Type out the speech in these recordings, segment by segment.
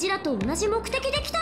ちらと同じ目的で来た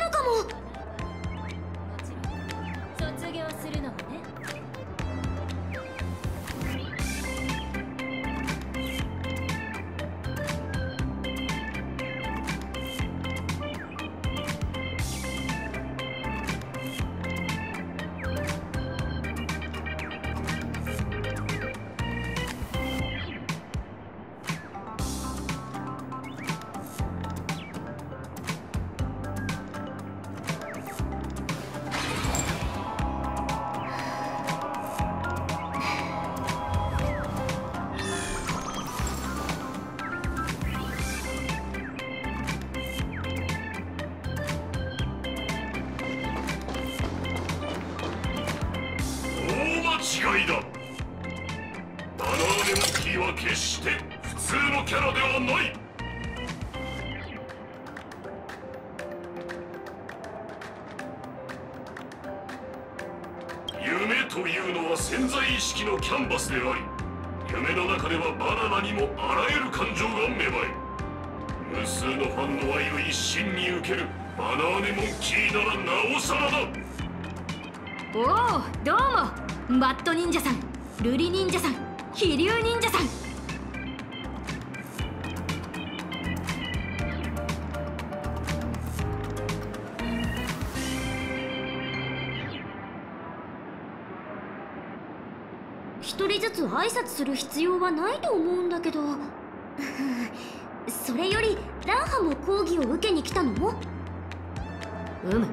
うむ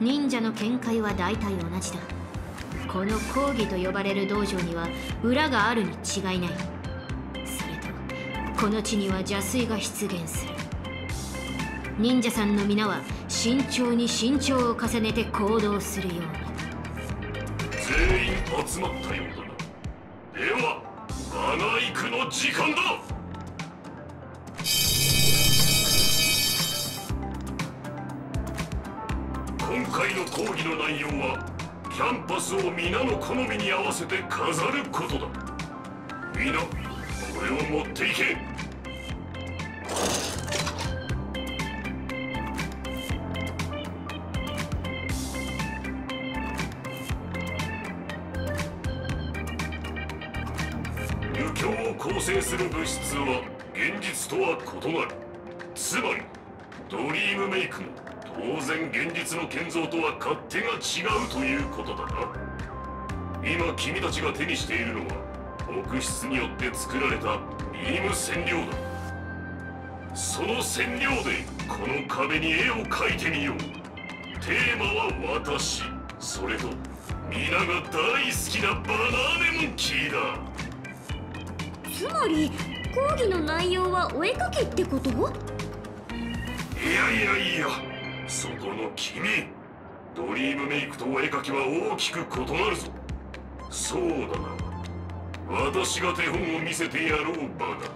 忍者の見解は大体同じだ。この講義と呼ばれる道場には裏があるに違いない。それとこの地には邪水が出現する。忍者さんの皆は慎重に慎重を重ねて行動するように。全員集まったようだな。ではバナイクの時間だ。スを皆の好みに合わせて飾ることだ。皆これを持っていけ。無境を構成する物質は現実とは異なる。つまりドリームメイクも当然現実の建造とは勝手が違うということだな。今君たちが手にしているのは木質によって作られたビーム染料だ。その染料でこの壁に絵を描いてみよう。テーマは私。それと皆が大好きなバナーネモンキーだ。つまり講義の内容はお絵かきってこと？いやいやいやそこの君ドリームメイクとお絵かきは大きく異なるぞ。そうだな。私が手本を見せてやろうバカ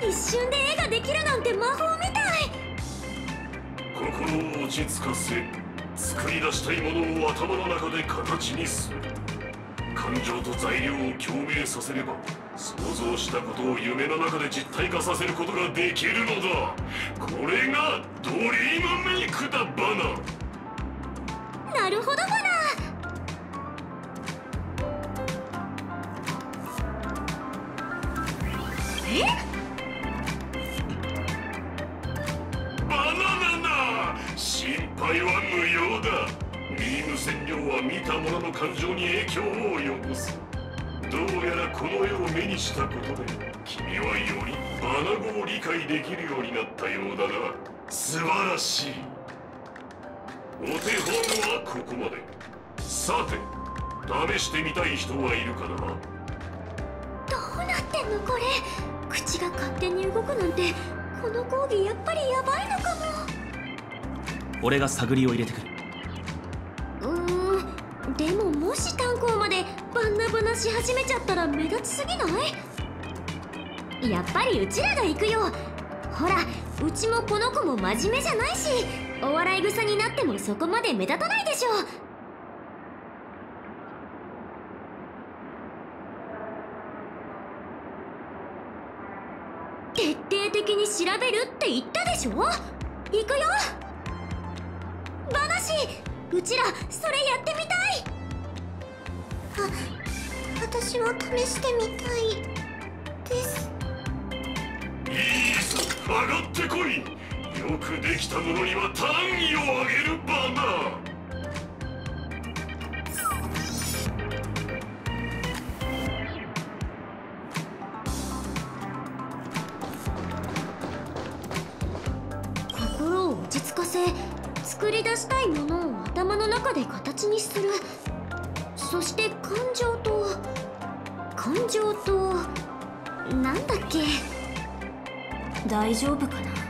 一瞬で絵ができるなんて魔法みたい。心を落ち着かせ作り出したいものを頭の中で形にする感情と材料を共鳴させれば想像したことを夢の中で実体化させることができるのだ。これがドリームメイクだバナ。なるほどバ感情に影響を及ぼす。どうやらこの絵を目にしたことで君はよりバナ語を理解できるようになったようだな素晴らしい。お手本はここまで。さて試してみたい人はいるかな？どうなってんのこれ？口が勝手に動くなんてこの講義やっぱりやばいのか俺が探りを入れてくるでももし炭鉱までバンナバナし始めちゃったら目立ちすぎないやっぱりうちらが行くよほらうちもこの子も真面目じゃないしお笑い草になってもそこまで目立たないでしょ？徹底的に調べるって言ったでしょ？行くよ。話うちらそれやってみたい。あ私も試してみたいです。いいぞ上がってこい。よくできたものには単位をあげるバナ心を落ち着かせ。作り出したいものを頭の中で形にする。そして感情と感情となんだっけ？大丈夫かな？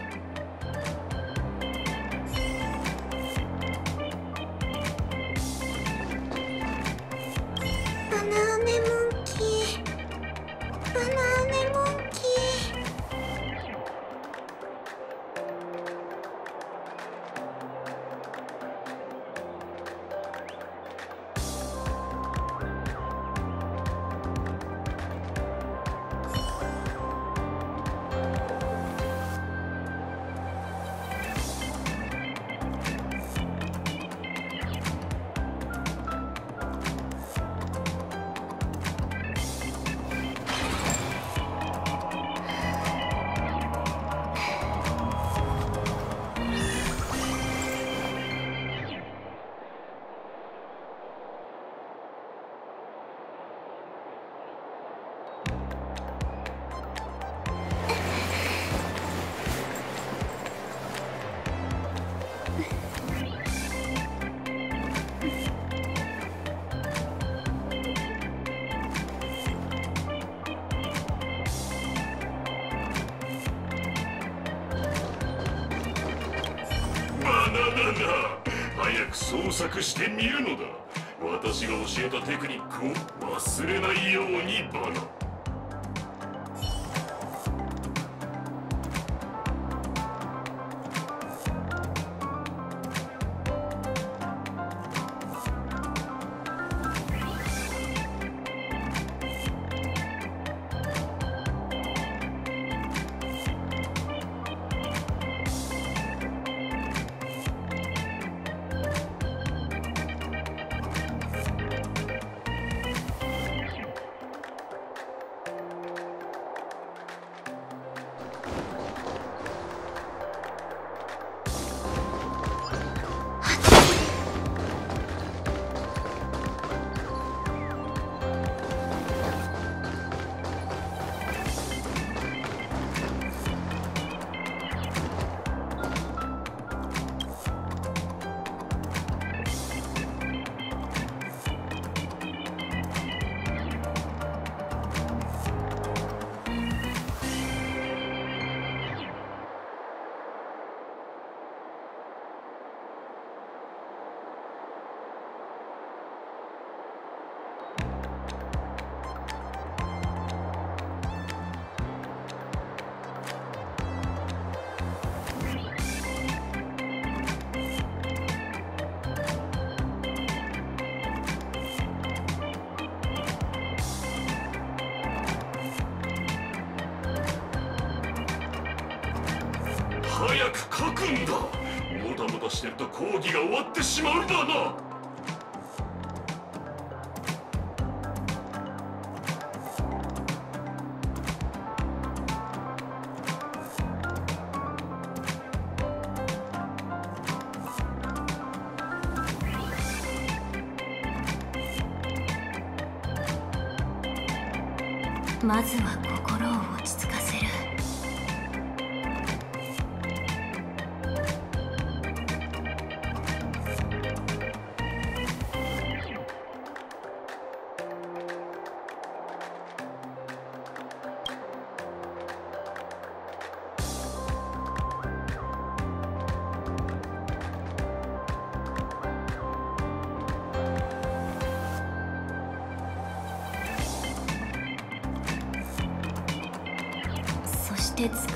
講義が終わってしまうだな。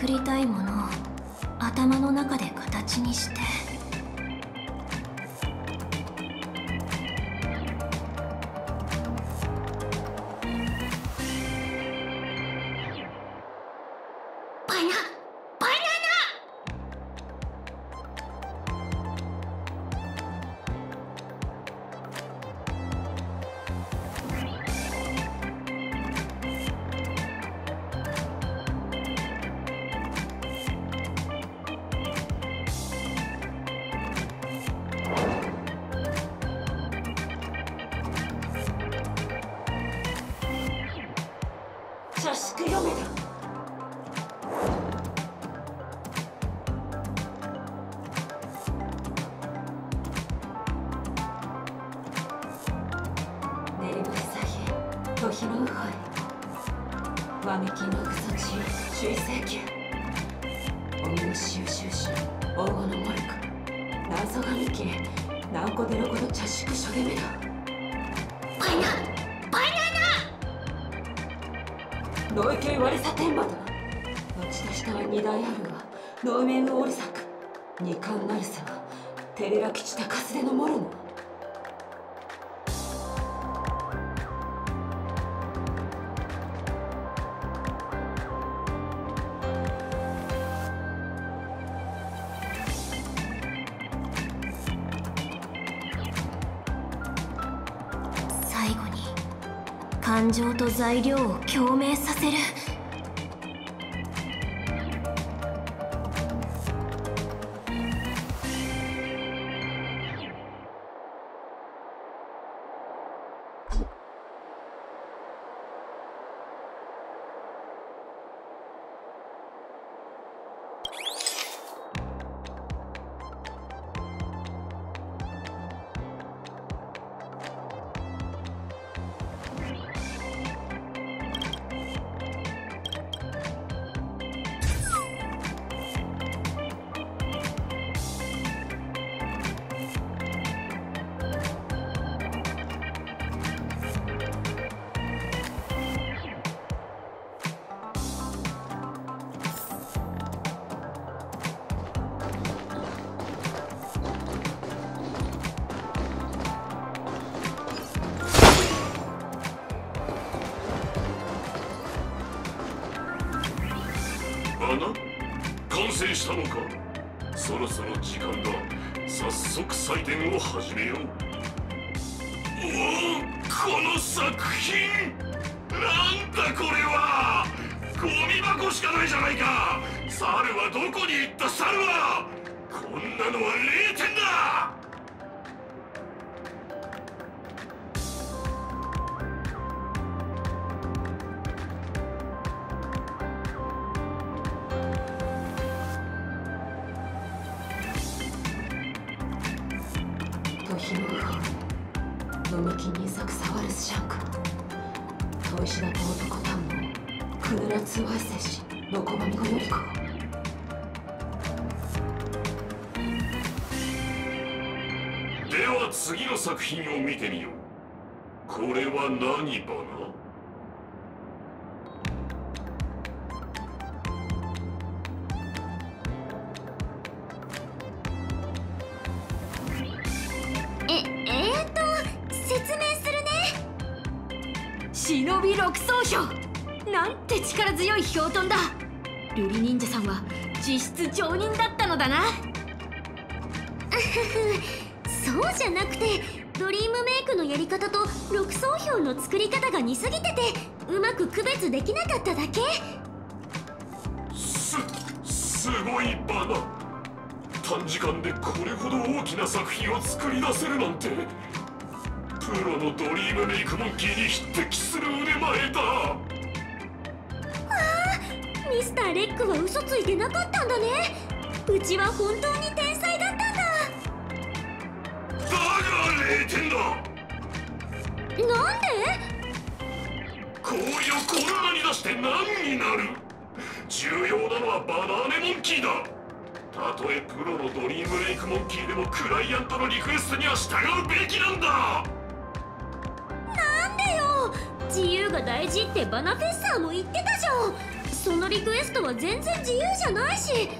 作りたいものを頭の中で形にして。材料を時のうは飲みきに咲くサワルスシャンク砥石だと男たんもくぬら通話接しのこまみごよりこでは次の作品を見てみよう。これは何バナ？常人だったのだな。そうじゃなくてドリームメイクのやり方と六層表の作り方が似すぎててうまく区別できなかっただけ。すすごいバナ短時間でこれほど大きな作品を作り出せるなんて。プロのドリームメイクモンキーに匹敵する腕前だミスターレックは嘘ついてなかったんだね。うちは本当に天才だったんだ。だが0点だなんで？氷をこんなに出して何になる？重要なのはバナーネモンキーだ。たとえプロのドリームメイクモンキーでもクライアントのリクエストには従うべきなんだ。なんでよ。自由が大事ってバナフェッサーも言ってたじゃんそのリクエストは全然自由じゃないし。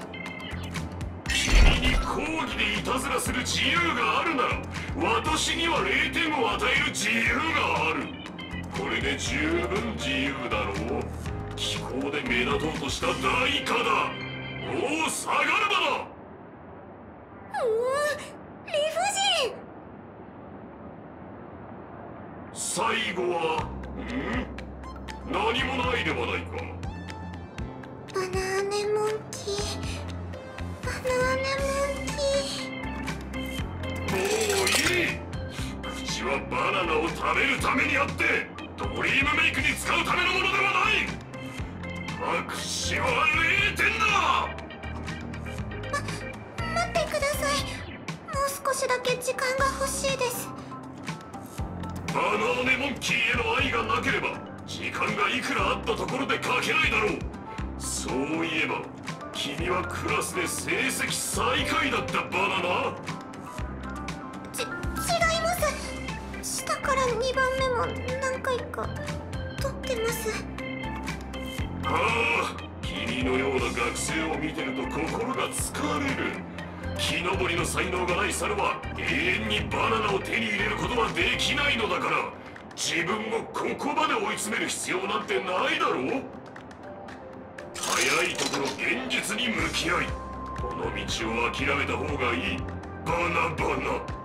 君に抗議でいたずらする自由があるなら私には0点を与える自由がある。これで十分自由だろう。気候で目立とうとした代価だ。おお下がるばだ理不尽。最後はん？何もないではないかバナーネモンキー。バナーネモンキー。もういい口はバナナを食べるためにあってドリームメイクに使うためのものではない私は0点だま待ってくださいもう少しだけ時間が欲しいですバナーネモンキーへの愛がなければ時間がいくらあったところで書けないだろうそういえば君はクラスで成績最下位だったバナナ？ち違います。下から2番目も何回か取ってます。ああ君のような学生を見てると心が疲れる。木登りの才能がない猿は永遠にバナナを手に入れることはできないのだから自分をここまで追い詰める必要なんてないだろう早いところ現実に向き合いこの道を諦めた方がいい。バナバナ。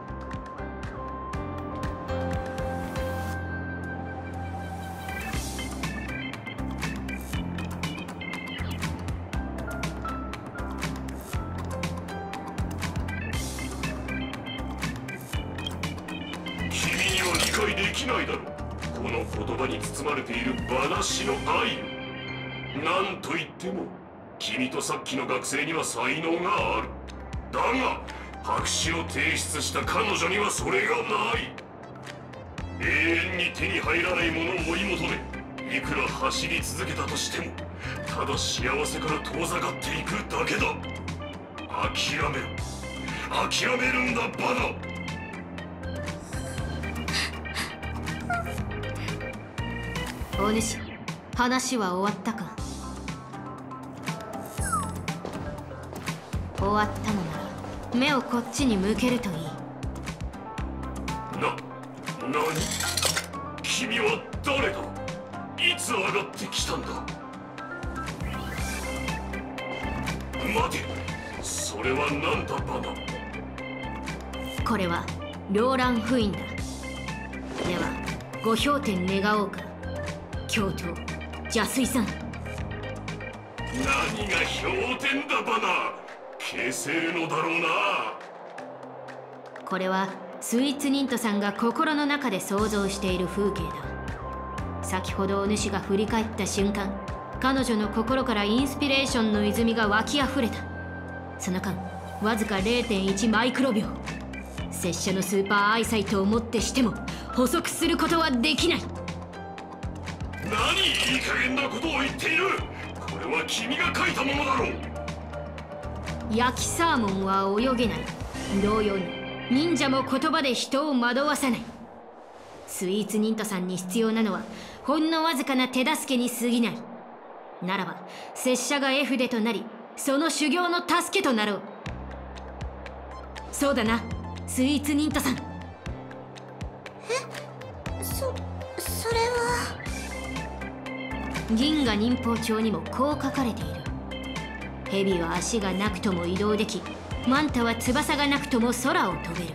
君には理解できないだろう。この言葉に包まれている話の愛をなんといっても君とさっきの学生には才能がある。だが白紙を提出した彼女にはそれがない。永遠に手に入らないものを追い求めいくら走り続けたとしてもただ幸せから遠ざかっていくだけだ。諦めろ。諦めるんだバナ。お主話は終わったか？終わったのなら目をこっちに向けるといい。な、何？君は誰だいつ上がってきたんだ？待てそれは何だバナ？これはローラン封印だ。ではご評点願おうか。教頭邪水さん。何が氷点だバナ？消せるのだろうな。これはスイーツニントさんが心の中で想像している風景だ。先ほどお主が振り返った瞬間彼女の心からインスピレーションの泉が湧き溢れた。その間わずか0.1マイクロ秒。拙者のスーパーアイサイトをもってしても補足することはできない。何いい加減なことを言っている。これは君が書いたものだろう焼きサーモンは泳げない。同様に。忍者も言葉で人を惑わさない。スイーツニントさんに必要なのはほんのわずかな手助けに過ぎない。ならば拙者が絵筆となりその修行の助けとなろう。そうだな。スイーツニントさん。そそれは。銀河忍法帳にもこう書かれている蛇は足がなくとも移動できマンタは翼がなくとも空を飛べる。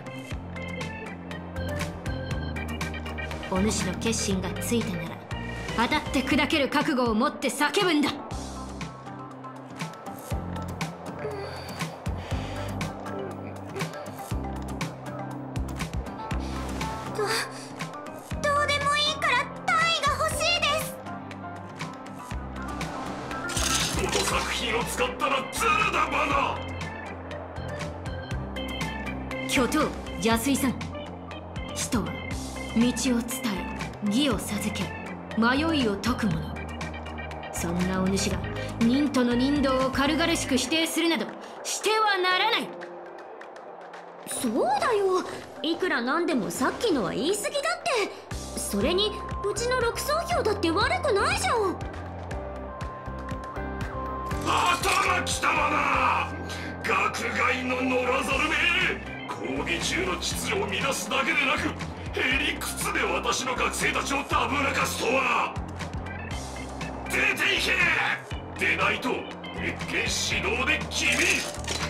お主の決心がついたなら当たって砕ける覚悟を持って叫ぶんだ。邪水さん。使徒は道を伝え義を授け迷いを解く者。そんなお主が忍との忍道を軽々しく否定するなどしてはならない。そうだよ。いくらなんでもさっきのは言い過ぎだってそれにうちの六層票だって悪くないじゃん。働きたバナ学外の野良猿め講義中の秩序を乱すだけでなくへりくつで私の学生たちをたぶらかすとは。出ていけ!でないと月間指導で君。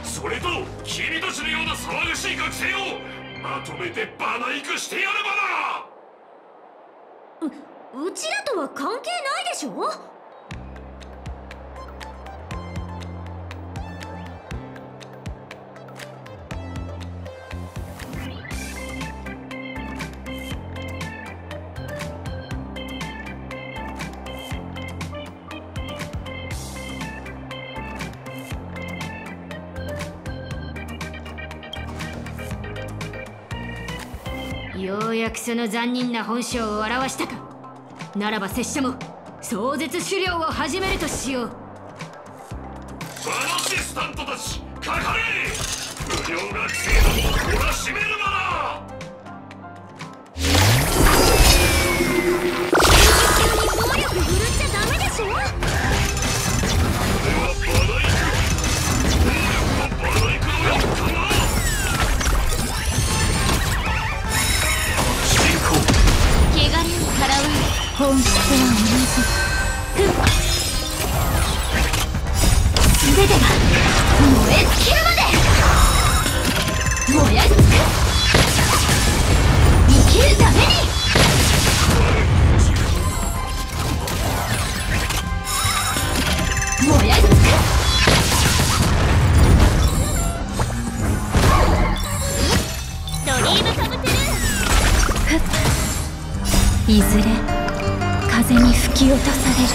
それと君たちのような騒がしい学生をまとめてバナ行くしてやればな!うちらとは関係ないでしょ?その残忍な本性を表したか。ならば拙者も壮絶狩猟を始めるとしよう。シスタントたちかかれ!無料学生どもを懲らしめるなら暴力振るっちゃダメでしょ本質は同じ全てが燃え尽きるまで燃やし尽く生きるために燃やし尽くドリームカムトゥルーいずれき落とされる。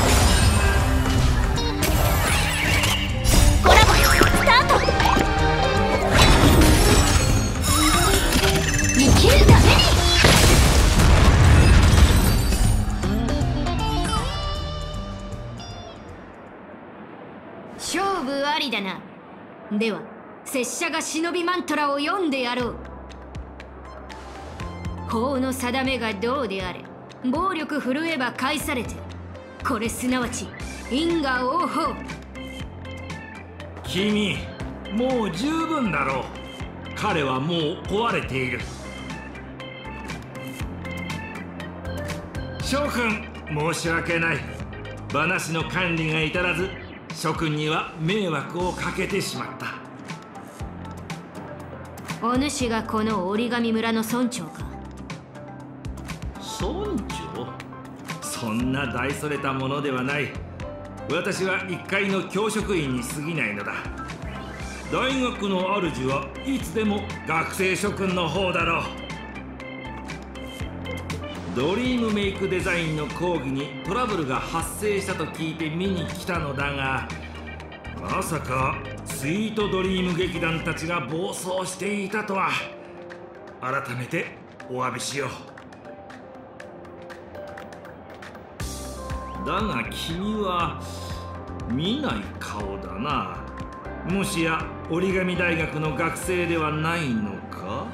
コラボスタート。生きるために。勝負ありだな。では拙者が忍びマントラを読んでやろう。法の定めがどうであれ。暴力振るえば返されてこれすなわち因果応報。君もう十分だろう。彼はもう壊れている。諸君申し訳ない。話の管理が至らず諸君には迷惑をかけてしまった。お主がこの折り紙村の村長かそんな大それたものではない。私は一階の教職員に過ぎないのだ。大学の主はいつでも学生諸君の方だろう。ドリームメイクデザインの講義にトラブルが発生したと聞いて見に来たのだがまさかスイートドリーム劇団たちが暴走していたとは。改めてお詫びしよう。だが君は見ない顔だな。もしや折り紙大学の学生ではないのか？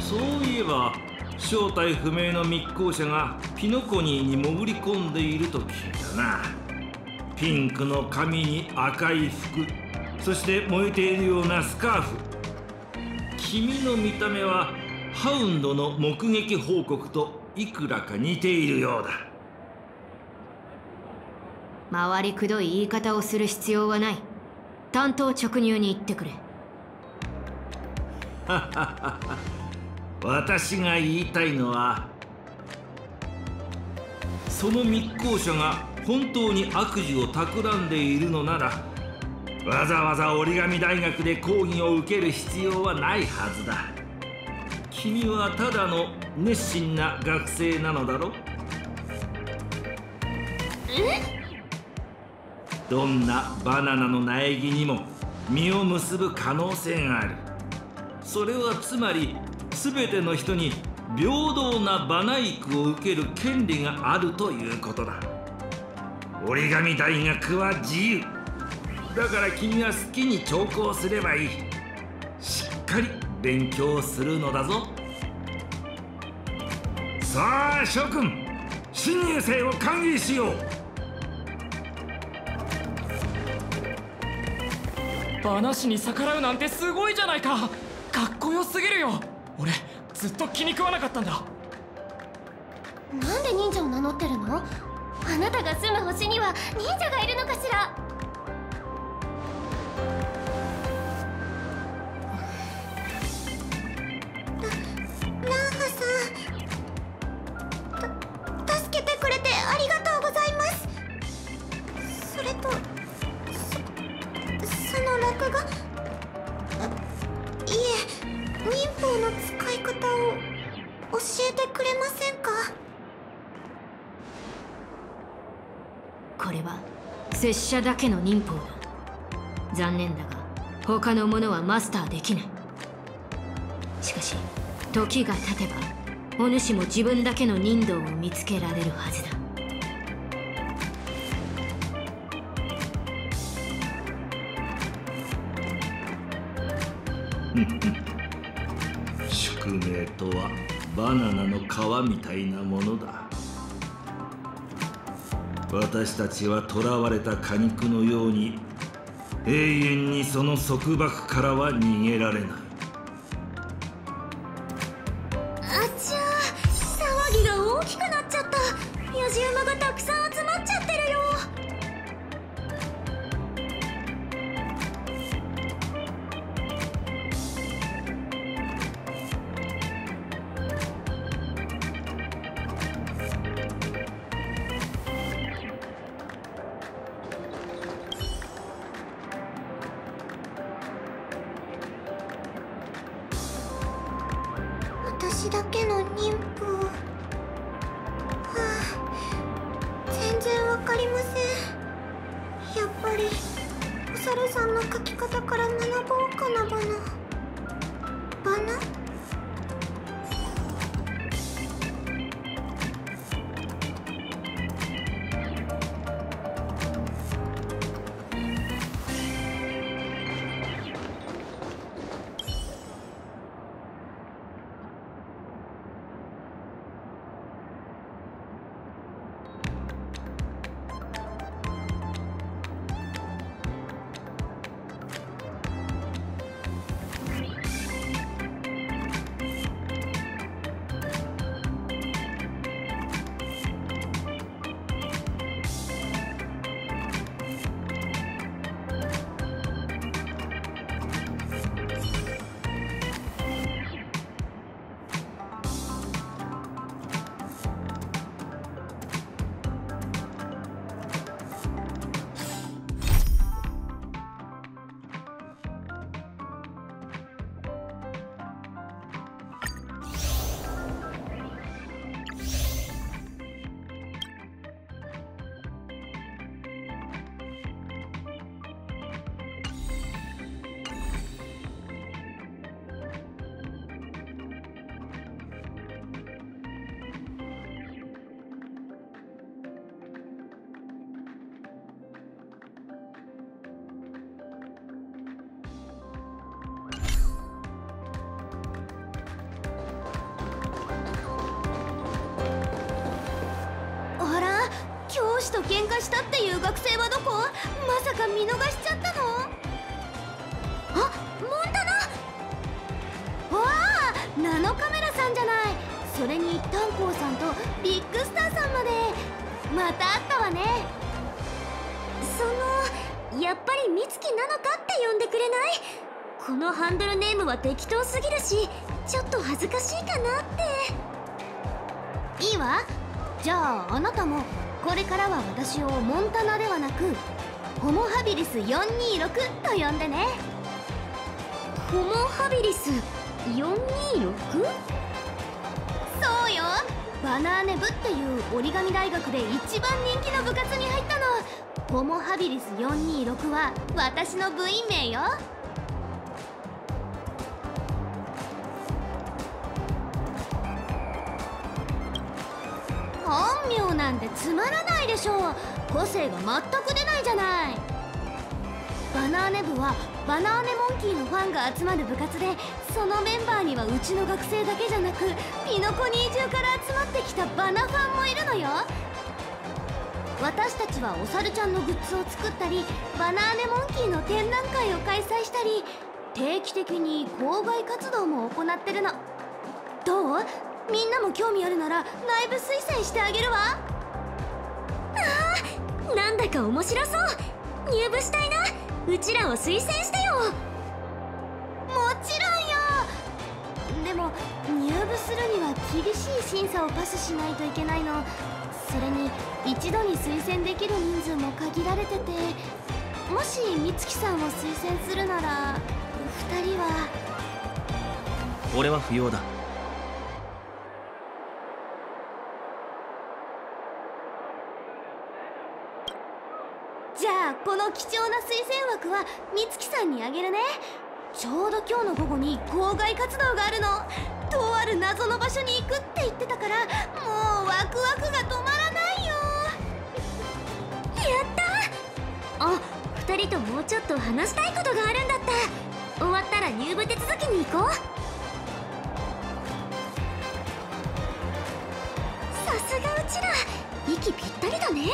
そういえば正体不明の密航者がピノコニーに潜り込んでいると聞いたな。ピンクの髪に赤い服。そして燃えているようなスカーフ。君の見た目はハウンドの目撃報告といくらか似ているようだ。回りくどい言い方をする必要はない。担当直入に言ってくれ。私が言いたいのはその密航者が本当に悪事を企んでいるのならわざわざ折り紙大学で講義を受ける必要はないはずだ君はただの熱心な学生なのだろ？どんなバナナの苗木にも実を結ぶ可能性がある。それはつまり全ての人に平等なバナ育を受ける権利があるということだ。折り紙大学は自由。だから君は好きに聴講すればいい。しっかり勉強するのだぞ。さあ諸君新入生を歓迎しよう。話に逆らうなんてすごいじゃないか。かっこよすぎるよ。俺ずっと気に食わなかったんだ。なんで忍者を名乗ってるの？あなたが住む星には忍者がいるのかしら？拙者だけの忍法だ。残念だが他の者はマスターできない。しかし時が経てばお主も自分だけの人道を見つけられるはずだ。宿命とはバナナの皮みたいなものだ。私たちは囚われた果肉のように永遠にその束縛からは逃げられない。私だけの妊婦。はあ全然わかりません。やっぱりお猿さんの書き方から学ぼうかなバナ。バナ？したっていう学生はどこ？まさか見逃しちゃったの？あモンタナわあナノカメラさんじゃない。それに炭鉱さんとビッグスターさんまで。また会ったわね。そのやっぱり美月なのかって呼んでくれない？このハンドルネームは適当すぎるしちょっと恥ずかしいかなって。いいわ。じゃああなたもこれからは私をモンタナではなくホモハビリス426と呼んでね。ホモハビリス 426? そうよ。バナーネ部っていう折り紙大学で一番人気の部活に入ったの。ホモハビリス426は私の部員名よ。つまらないでしょう。個性が全く出ないじゃない。バナーネ部はバナーネモンキーのファンが集まる部活でそのメンバーにはうちの学生だけじゃなくピノコニー中から集まってきたバナファンもいるのよ。私たちはお猿ちゃんのグッズを作ったりバナーネモンキーの展覧会を開催したり定期的に校外活動も行ってるの。どう？みんなも興味あるなら内部推薦してあげるわ。なんだか面白そう。入部したいな。うちらを推薦してよ。もちろんよ。でも入部するには厳しい審査をパスしないといけないの。それに一度に推薦できる人数も限られてて。もし美月さんを推薦するなら2人は。俺は不要だじゃあこの貴重な推薦枠は美月さんにあげるね。ちょうど今日の午後に校外活動があるの。とある謎の場所に行くって言ってたからもうワクワクが止まらないよ。やった！あ二人ともうちょっと話したいことがあるんだった。終わったら入部手続きに行こう。さすがうちら。息ぴったりだね。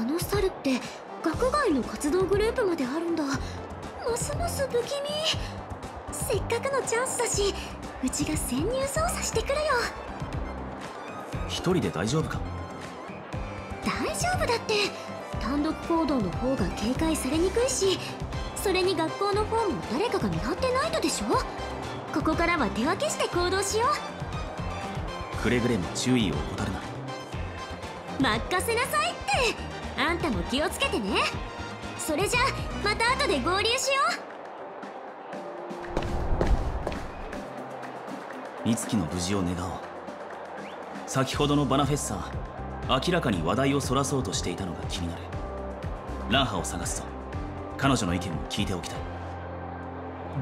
あの猿って学外の活動グループまであるんだ。ますます不気味。せっかくのチャンスだしうちが潜入捜査してくるよ。一人で大丈夫か？大丈夫だって。単独行動の方が警戒されにくいしそれに学校の方も誰かが見張ってないとでしょ？ここからは手分けして行動しよくれぐれも注意を怠るな。う任せなさいってあんたも気をつけてね。それじゃまた後で合流しよ美月の無事を願おう。先ほどのバナフェッサー明らかに話題をそらそうとしていたのが気になる。ランハを探すぞ。彼女の意見も聞いておきたい。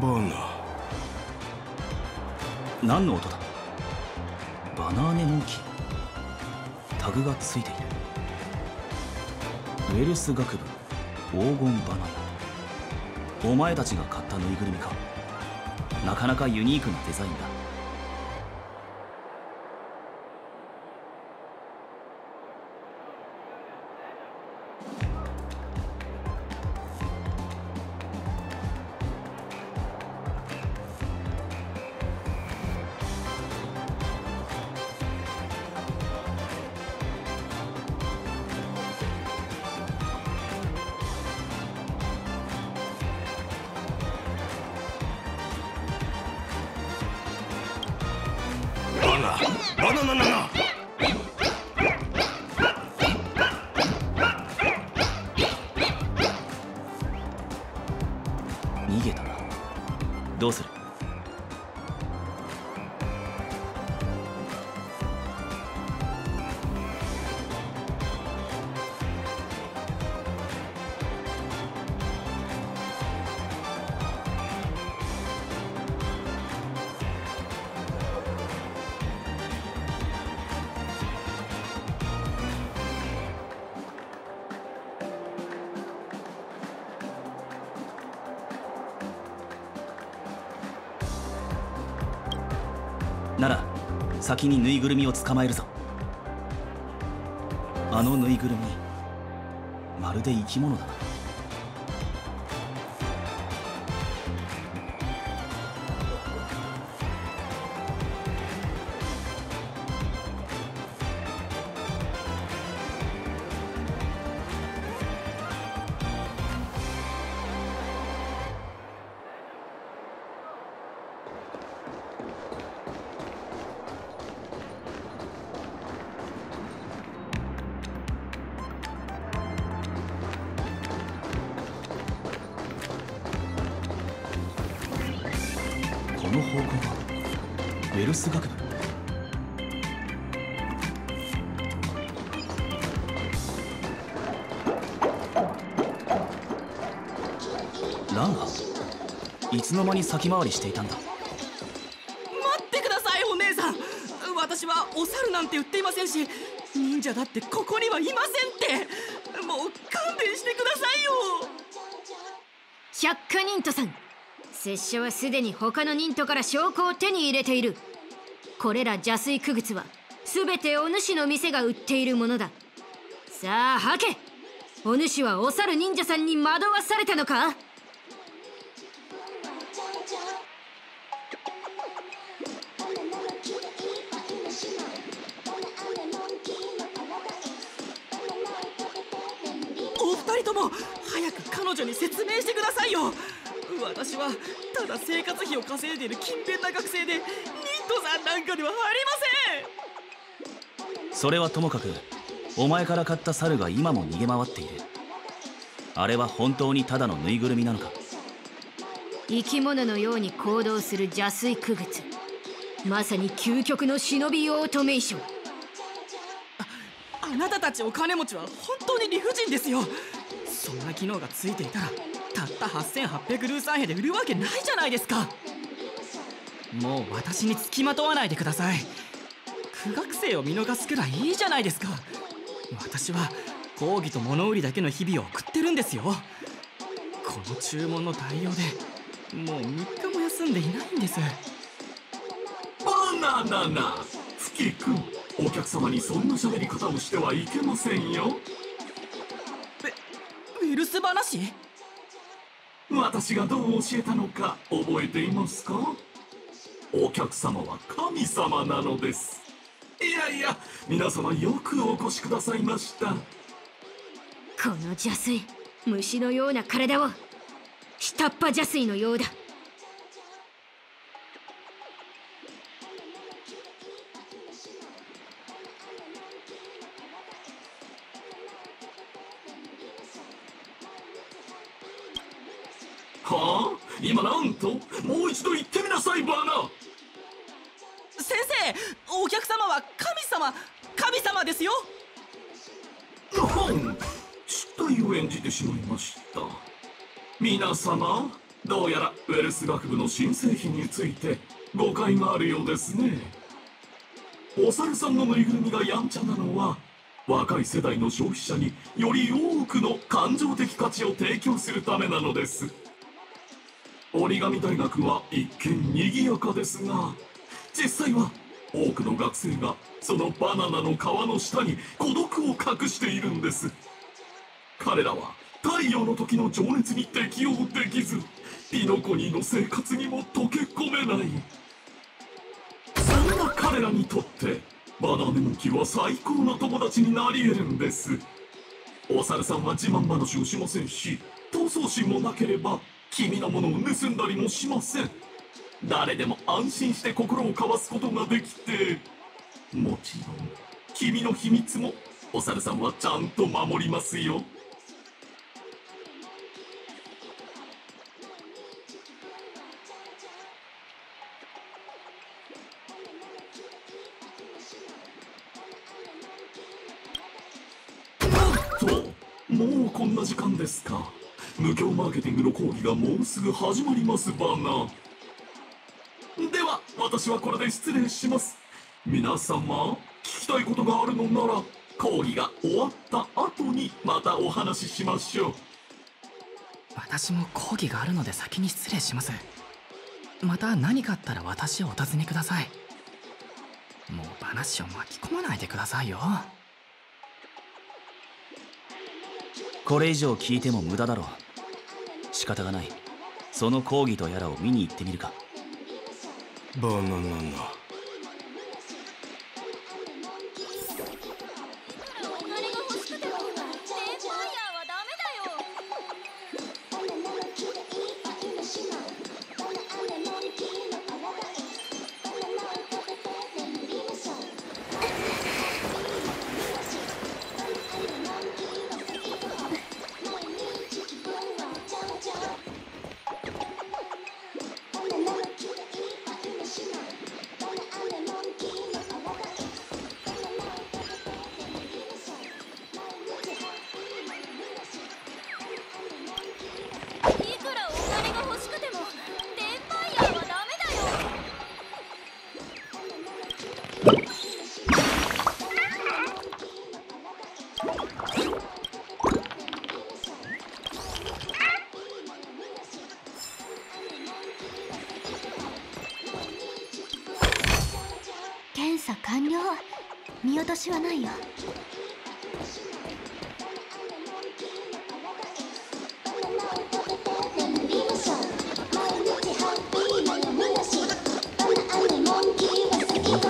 バナ。何の音だ？バナーネ納期タグがついているウェルス学部黄金バナナ。お前たちが買ったぬいぐるみか。なかなかユニークなデザインだ。なら先にぬいぐるみを捕まえるぞ。あのぬいぐるみまるで生き物だな。に先回りしていたんだ。待ってくださいお姉さん。私はお猿なんて言っていませんし忍者だってここにはいませんって。もう勘弁してくださいよ。百科忍徒さん。拙者はすでに他の忍徒から証拠を手に入れている。これら邪水区靴は全てお主の店が売っているものだ。さあ吐け。お主はお猿忍者さんに惑わされたのか？いでいる勤勉な学生で忍徒さんなんかではありません。それはともかくお前から買った猿が今も逃げ回っている。あれは本当にただのぬいぐるみなのか？生き物のように行動する邪水区靴まさに究極の忍びオートメーションあなたたちお金持ちは本当に理不尽ですよ。そんな機能がついていたらたった8800ルーサン兵で売るわけないじゃないですかもう私につきまとわないでください。苦学生を見逃すくらいいいじゃないですか。私は講義と物売りだけの日々を送ってるんですよ。この注文の対応でもう3日も休んでいないんです。バナナナフキ君お客様にそんな喋り方をしてはいけませんよ。ウイルス話？私がどう教えたのか覚えていますか？お客様は神様なのです。いやいや皆様よくお越しくださいました。この邪水虫のような体を下っ端邪水のようだ。はあ？今なんともう一度言ってみなさいバナ先生お客様は神様神様ですよ。なん失態を演じてしまいました。皆様どうやらウェルス学部の新製品について誤解があるようですね。お猿さんのぬいぐるみがやんちゃなのは若い世代の消費者により多くの感情的価値を提供するためなのです。折り紙大学は一見賑やかですが実際は多くの学生がそのバナナの皮の下に孤独を隠しているんです。彼らは太陽の時の情熱に適応できずピノコニーの生活にも溶け込めない。そんな彼らにとってバナネモンキは最高の友達になり得るんです。お猿さんは自慢話をしませんし闘争心もなければ君のものを盗んだりもしません。誰でも安心して心を交わすことができてもちろん君の秘密もお猿さんはちゃんと守りますよ。ともうこんな時間ですか。無料マーケティングの講義がもうすぐ始まりますバナ。私はこれで失礼します。皆様聞きたいことがあるのなら講義が終わった後にまたお話ししましょう。私も講義があるので先に失礼します。また何かあったら私をお尋ねください。もう話を巻き込まないでくださいよ。これ以上聞いても無駄だろう。仕方がない。その講義とやらを見に行ってみるかバナナナ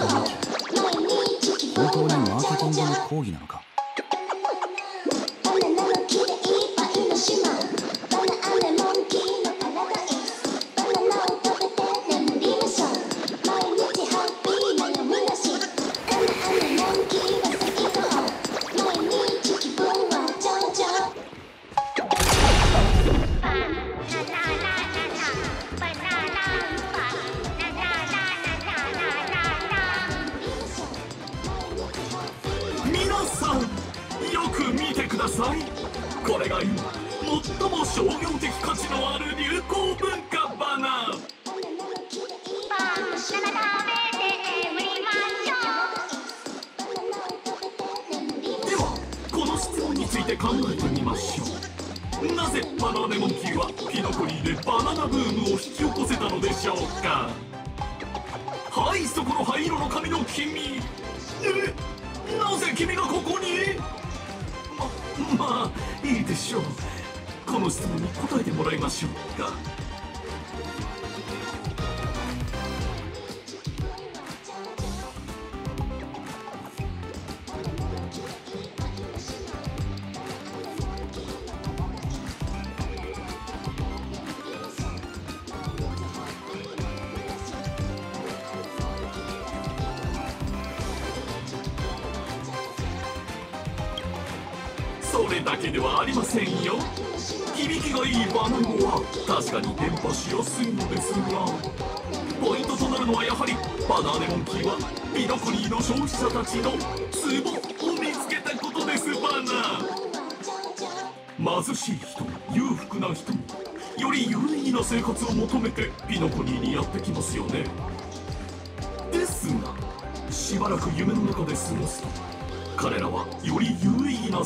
本当にマーケティングの講義なのか？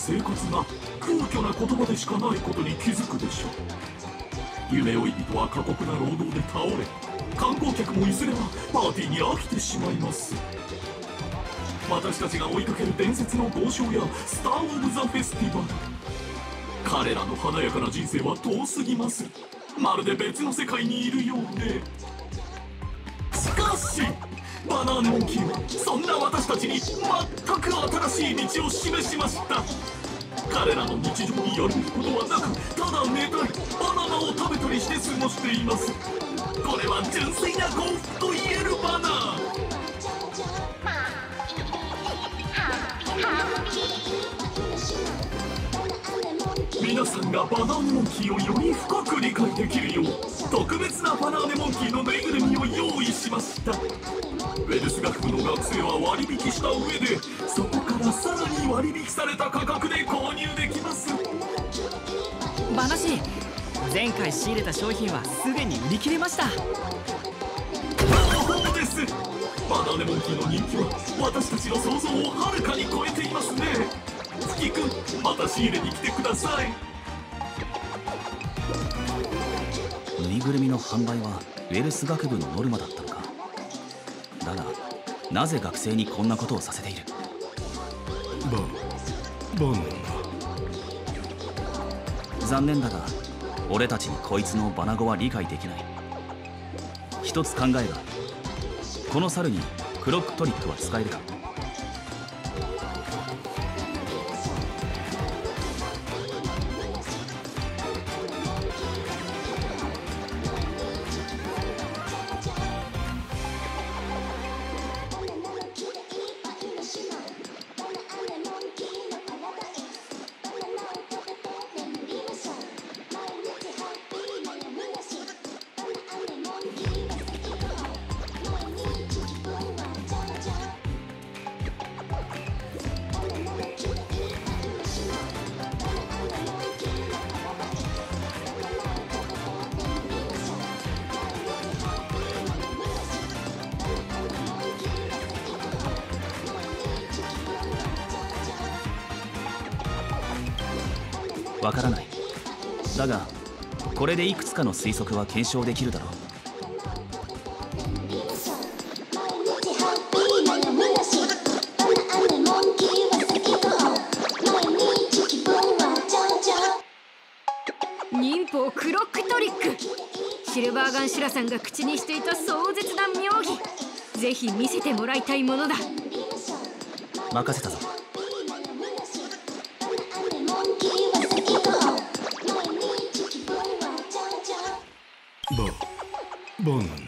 生活が空虚な言葉でしかないことに気づくでしょう。夢追い人は過酷な労働で倒れ観光客もいずれはパーティーに飽きてしまいます。私たちが追いかける伝説の豪商やスター・オブ・ザ・フェスティバル。彼らの華やかな人生は遠すぎます。まるで別の世界にいるようで。しかしバナーネモンキーはそんな私たちに全く新しい道を示しました。彼らの日常にやることはなくただ寝たりバナナを食べたりして過ごしています。これは純粋な幸福と言えるバナー。皆さんがバナーネモンキーをより深く理解できるよう特別なバナーネモンキーのぬいぐるみを用意しました。ウェルス学部の学生は割引した上で回仕入れた商品はすでに売り切れました。そうです。バナーネモンキーの人気は私たちの想像をはるかに超えていますね。吹くんまた仕入れに来てください。ぬいぐるみの販売はウェルス学部のノルマだったのか。だがなぜ学生にこんなことをさせている？ババナナ。残念だが俺たちにこいつのバナ語は理解できない。一つ考えがこの猿にクロックトリックは使えるか？つかの推測は検証できるだろう。忍法クロックトリック。シルバーガン・シュラさんが口にしていた壮絶な妙義ぜひ見せてもらいたいものだ。任せたぞバ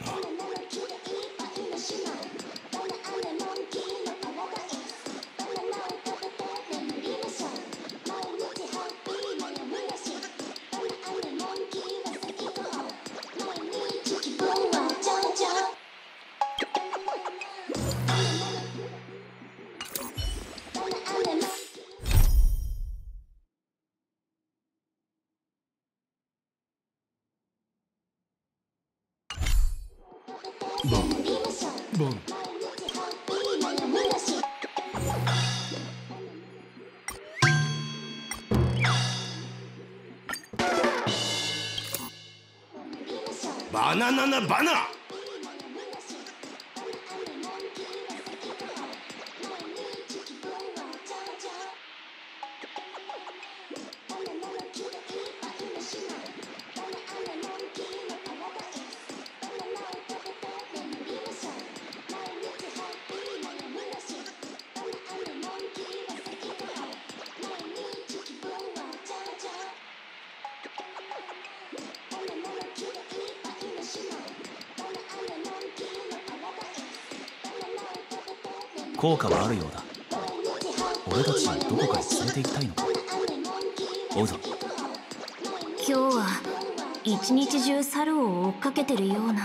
バナ効果はあるようだ。俺たちどこかに連れて行きたいのか。追うぞ。今日は一日中猿を追っかけてるような。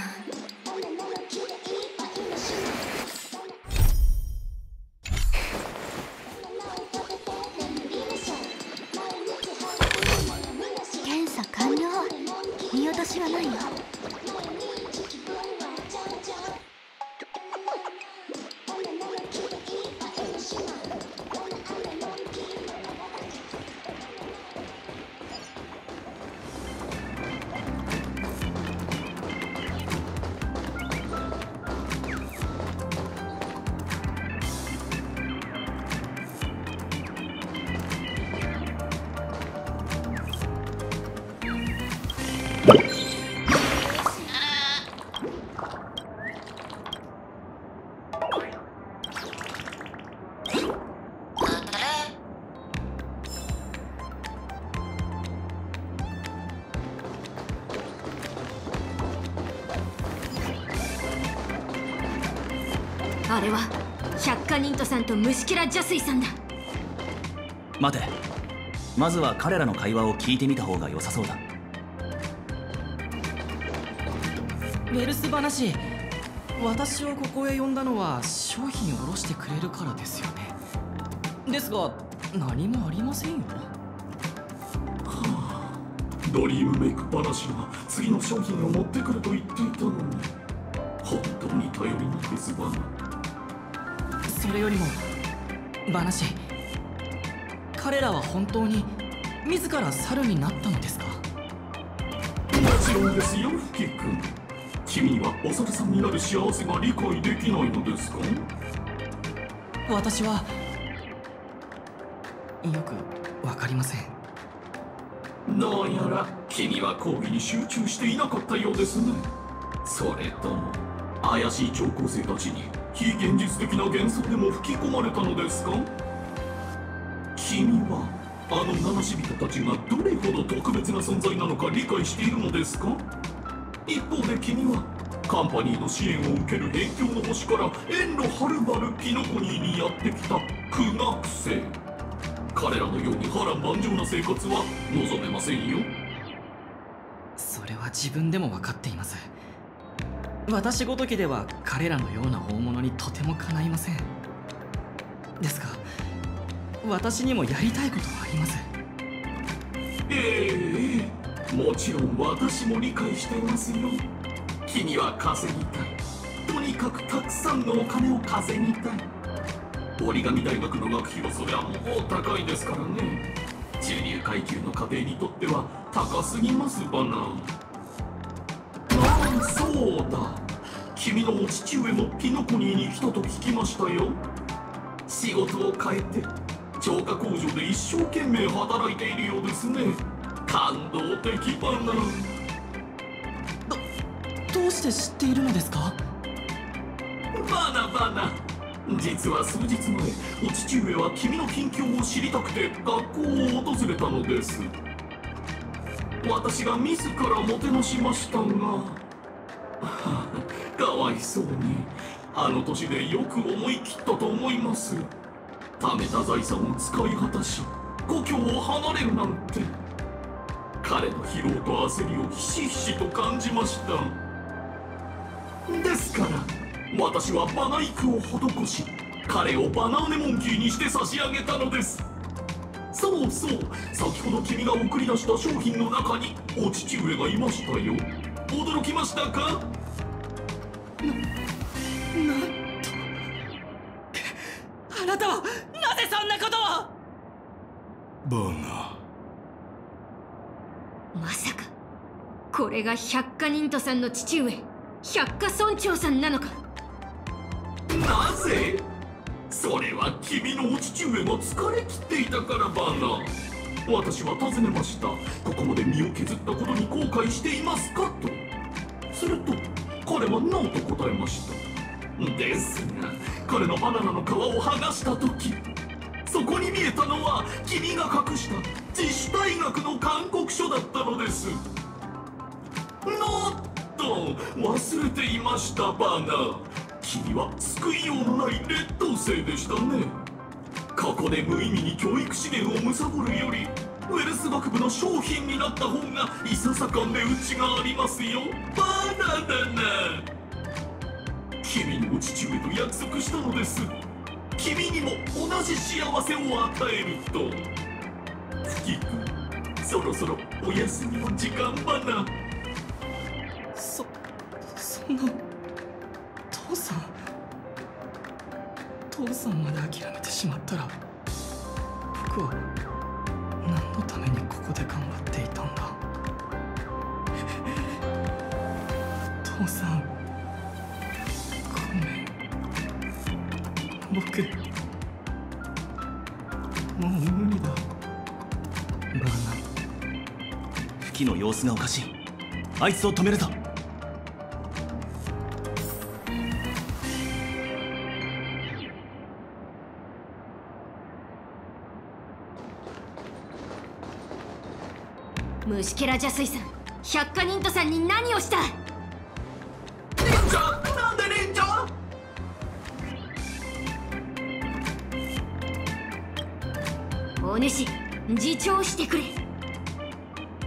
さんと虫キラ邪水さんだ。待て。まずは彼らの会話を聞いてみた方が良さそうだ。ウェルス話。私をここへ呼んだのは商品を下ろしてくれるからですよね。ですが何もありませんよ。ドリームメイク話が次の商品を持ってくると言っていたのに本当に頼りにですわそれよりも話彼らは本当に自ら猿になったのですか？もちろんですよフキ君。君にはお猿さんになる幸せが理解できないのですか？私はよくわかりません。なんやら君は講義に集中していなかったようですね。それとも怪しい聴講生たちに非現実的な幻想でも吹き込まれたのですか？君はあの七死人たちがどれほど特別な存在なのか理解しているのですか？一方で君はカンパニーの支援を受ける辺境の星から遠路はるばるキノコニーにやってきた苦学生。彼らのように波乱万丈な生活は望めませんよ。それは自分でも分かっています。私ごときでは彼らのような大物にとてもかないません。ですが私にもやりたいことはあります。ええもちろん私も理解していますよ。君は稼ぎたい。とにかくたくさんのお金を稼ぎたい。折り紙大学の学費はそれはもう高いですからね。中流階級の家庭にとっては高すぎますばなああそうだ。君のお父上もピノコニーに来たと聞きましたよ。仕事を変えて超過工場で一生懸命働いているようですね。感動的ばな。どうして知っているのですか？バナバナ。実は数日前お父上は君の近況を知りたくて学校を訪れたのです。私が自らもてなしましたがかわいそうにあの年でよく思い切ったと思います。貯めた財産を使い果たし故郷を離れるなんて。彼の疲労と焦りをひしひしと感じました。ですから私はバナ育を施し彼をバナーネモンキーにして差し上げたのです。そうそう先ほど君が送り出した商品の中にお父上がいましたよ。驚きましたか？な、なんとあなたはなぜそんなことを？バナ。まさか。これが百科忍人さんの父上。百科村長さんなのか。なぜ？それは君のお父上も疲れ切っていたからバナ。私は尋ねました。ここまで身を削ったことに後悔していますか？と。すると彼はノーと答えました。ですが彼のバナナの皮を剥がした時そこに見えたのは君が隠した自主退学の勧告書だったのです。なんと忘れていましたバナ。君は救いようのない劣等生でしたね。ここで無意味に教育資源を貪るよりウェルス学部の商品になった方がいささか値打ちがありますよ。バナナナ君の父上と約束したのです。君にも同じ幸せを与えると月君そろそろお休みの時間バナそそんな父さん。父さんまで諦めてしまったら僕は何のためにここで頑張っていたんだ？父さんごめん。僕もう無理だ。バナフキの様子がおかしい。あいつを止めるぞ虫けら邪水さん百花忍人さんに何をした？お主自重してくれ。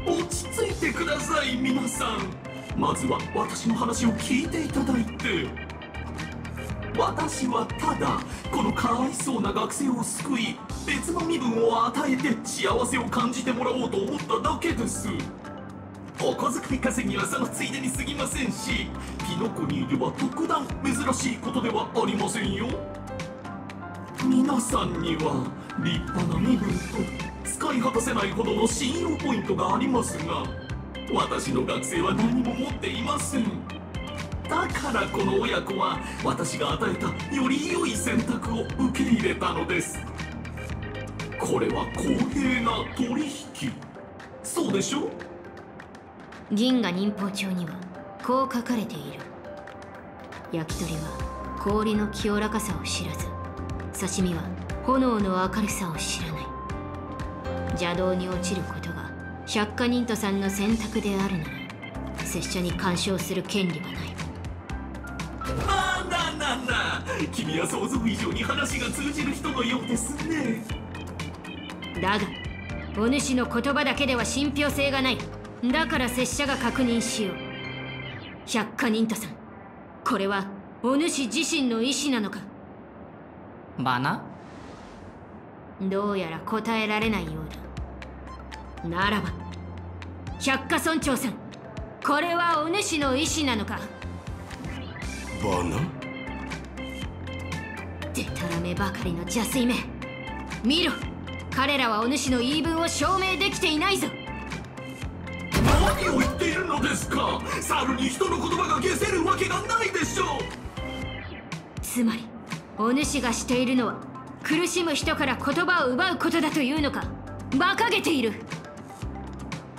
落ち着いてください皆さん。まずは私の話を聞いていただいて。私はただこのかわいそうな学生を救い別の身分を与えて幸せを感じてもらおうと思っただけです。お小遣い稼ぎはそのついでに過ぎませんしピノコにいれば特段珍しいことではありませんよ。皆さんには立派な身分と使い果たせないほどの信用ポイントがありますが私の学生は何も持っていません。だからこの親子は私が与えたより良い選択を受け入れたのです。これは公平な取引。そうでしょ？銀河忍法帳にはこう書かれている。焼き鳥は氷の清らかさを知らず刺身は炎の明るさを知らない。邪道に落ちることが百花忍人さんの選択であるなら拙者に干渉する権利はない。あななな君は想像以上に話が通じる人のようですねだがお主の言葉だけでは信憑性がない。だから拙者が確認しよう。百花忍人さんこれはお主自身の意志なのか？バナ？どうやら答えられないようだ。ならば百花村長さんこれはお主の意志なのか？バナ？でたらめばかりの邪推め見ろ彼らはお主の言い分を証明できていないぞ。何を言っているのですか？猿に人の言葉が消せるわけがないでしょう。つまりお主がしているのは苦しむ人から言葉を奪うことだというのか馬鹿げている。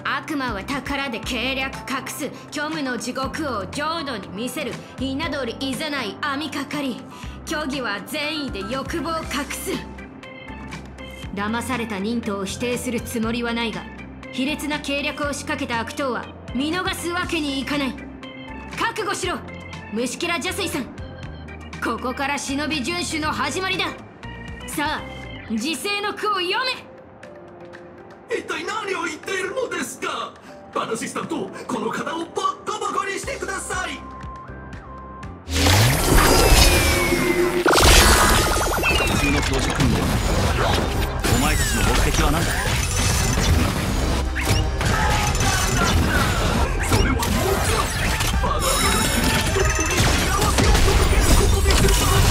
悪魔は宝で計略隠す虚無の地獄を浄土に見せる稲取いざない網かかり虚偽は善意で欲望を隠す騙された忍とを否定するつもりはないが卑劣な計略を仕掛けた悪党は見逃すわけにいかない。覚悟しろ虫けら邪水さん。ここから忍び遵守の始まりだ。さあ時世の句を読め。一体何を言っているのですか？バナシスタントこの方をボッコボコにしてください。普通の教職前たちの目的は何だ？それは。もちろん我がに人に幸せを届けることで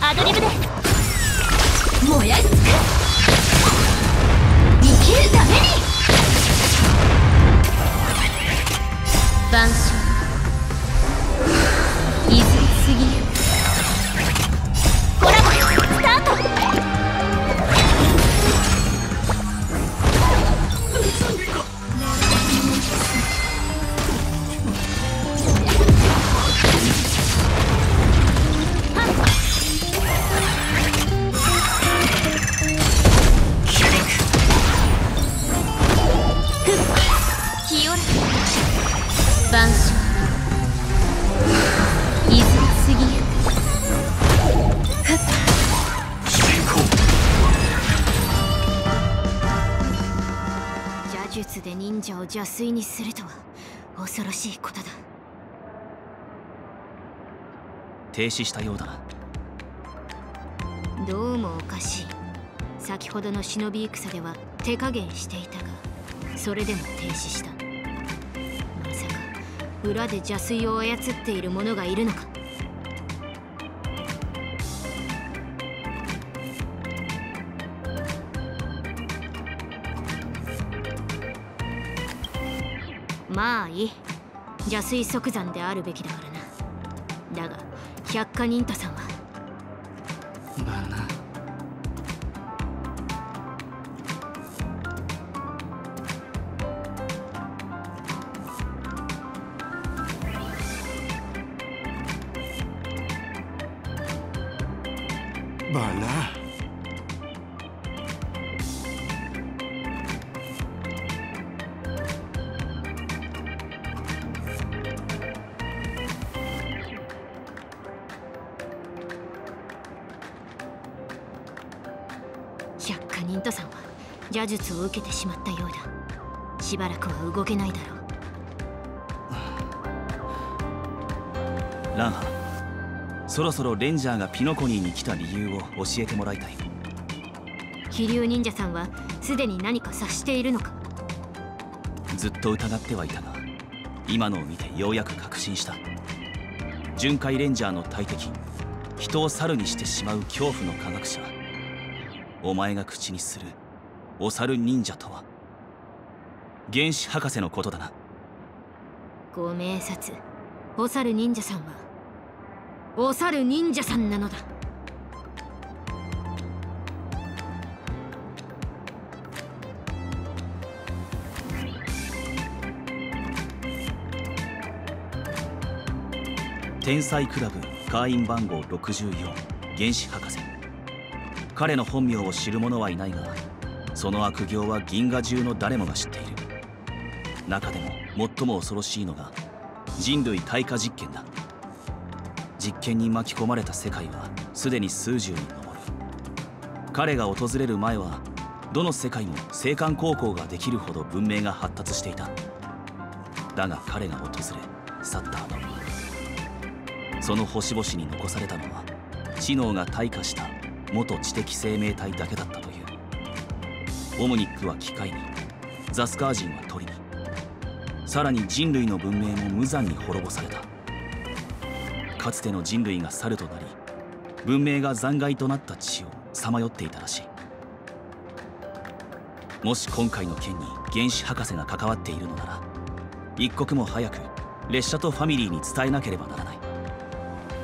アドリブで燃やしつく。生きるために。Thanks. うはっ忍者を邪推にするとは恐ろしいことだ。停止したようだな。どうもおかしい。先ほどの忍び戦では手加減していたがそれでも停止した。まさか裏で邪推を操っている者がいるのかまあいい。邪推即山であるべきだからな。だが百科忍太さんは受けてしまったようだ。しばらくは動けないだろう。ランハそろそろレンジャーがピノコニーに来た理由を教えてもらいたい。飛竜忍者さんはすでに何か察しているのか？ずっと疑ってはいたが今のを見てようやく確信した。巡回レンジャーの大敵人を猿にしてしまう恐怖の科学者。お前が口にするお猿忍者とは。原始博士のことだな。ご明察。お猿忍者さんはお猿忍者さんなのだ。天才クラブ会員番号64原始博士。彼の本名を知る者はいないがその悪行は銀河中の誰もが知っている。中でも最も恐ろしいのが人類退化実験だ。実験に巻き込まれた世界はすでに数十に上る。彼が訪れる前はどの世界も青函高校ができるほど文明が発達していた。だが彼が訪れ去った後その星々に残されたのは知能が退化した元知的生命体だけだったと。オムニックは機械にザスカー人は鳥にさらに人類の文明も無残に滅ぼされた。かつての人類が猿となり文明が残骸となった地をさまよっていたらしい。もし今回の件に原始博士が関わっているのなら一刻も早く列車とファミリーに伝えなければならない。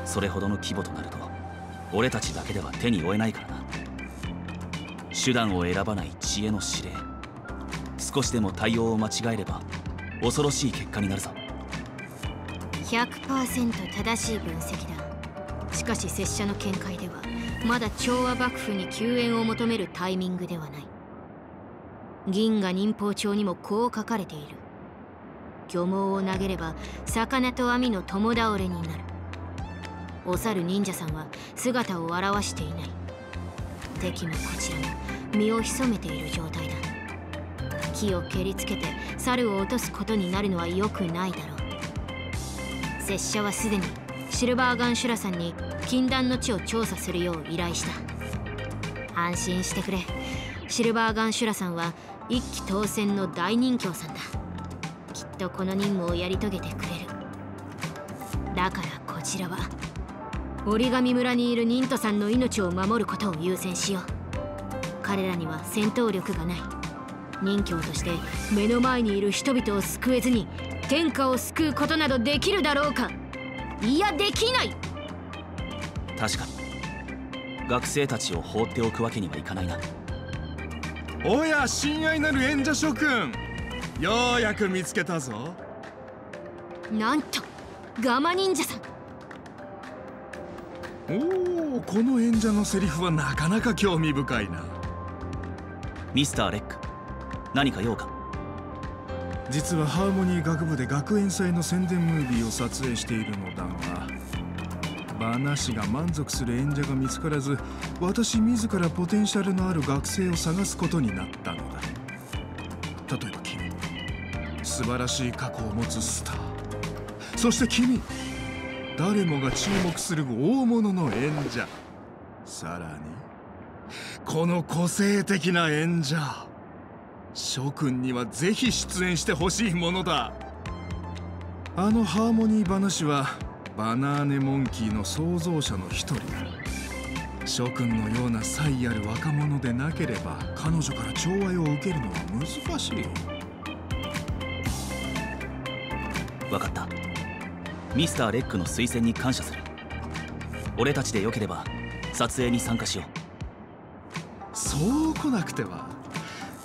それほどの規模となると俺たちだけでは手に負えないからな。手段を選ばない知恵の指令。少しでも対応を間違えれば恐ろしい結果になるぞ。100%正しい分析だ。しかし拙者の見解ではまだ調和幕府に救援を求めるタイミングではない。銀河忍法帳にもこう書かれている。漁網を投げれば魚と網の共倒れになる。お猿忍者さんは姿を現していない。敵もこちらも。身を潜めている状態だ。木を蹴りつけて猿を落とすことになるのは良くないだろう。拙者はすでにシルバーガンシュラさんに禁断の地を調査するよう依頼した。安心してくれ。シルバーガンシュラさんは一騎当選の大人気さんだ。きっとこの任務をやり遂げてくれる。だからこちらは折り紙村にいるニントさんの命を守ることを優先しよう。彼らには戦闘力がない。任教として目の前にいる人々を救えずに天下を救うことなどできるだろうか。いやできない。確かに学生たちを放っておくわけにはいかないな。おや親愛なる演者諸君。ようやく見つけたぞ。なんとガマ忍者さん。おおこの演者のセリフはなかなか興味深いなミスターレック。何か用か？実はハーモニー学部で学園祭の宣伝ムービーを撮影しているのだがバナ氏が満足する演者が見つからず私自らポテンシャルのある学生を探すことになったのだ。例えば君。素晴らしい過去を持つスター。そして君。誰もが注目する大物の演者。さらに。この個性的な演者。諸君にはぜひ出演してほしいものだ。あのハーモニー話はバナーネモンキーの創造者の一人。諸君のような才ある若者でなければ彼女から寵愛を受けるのは難しい分かった。ミスターレックの推薦に感謝する。俺たちでよければ撮影に参加しよう。そう来なくては。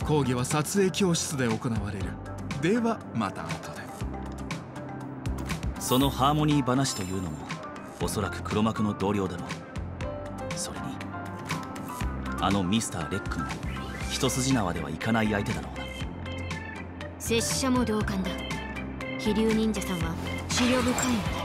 講義は撮影教室で行われる。ではまた後で。そのハーモニー話というのもおそらく黒幕の同僚だろうそれにあのミスターレックも一筋縄ではいかない相手だろうな。拙者も同感だ。飛竜忍者さんは資料深いの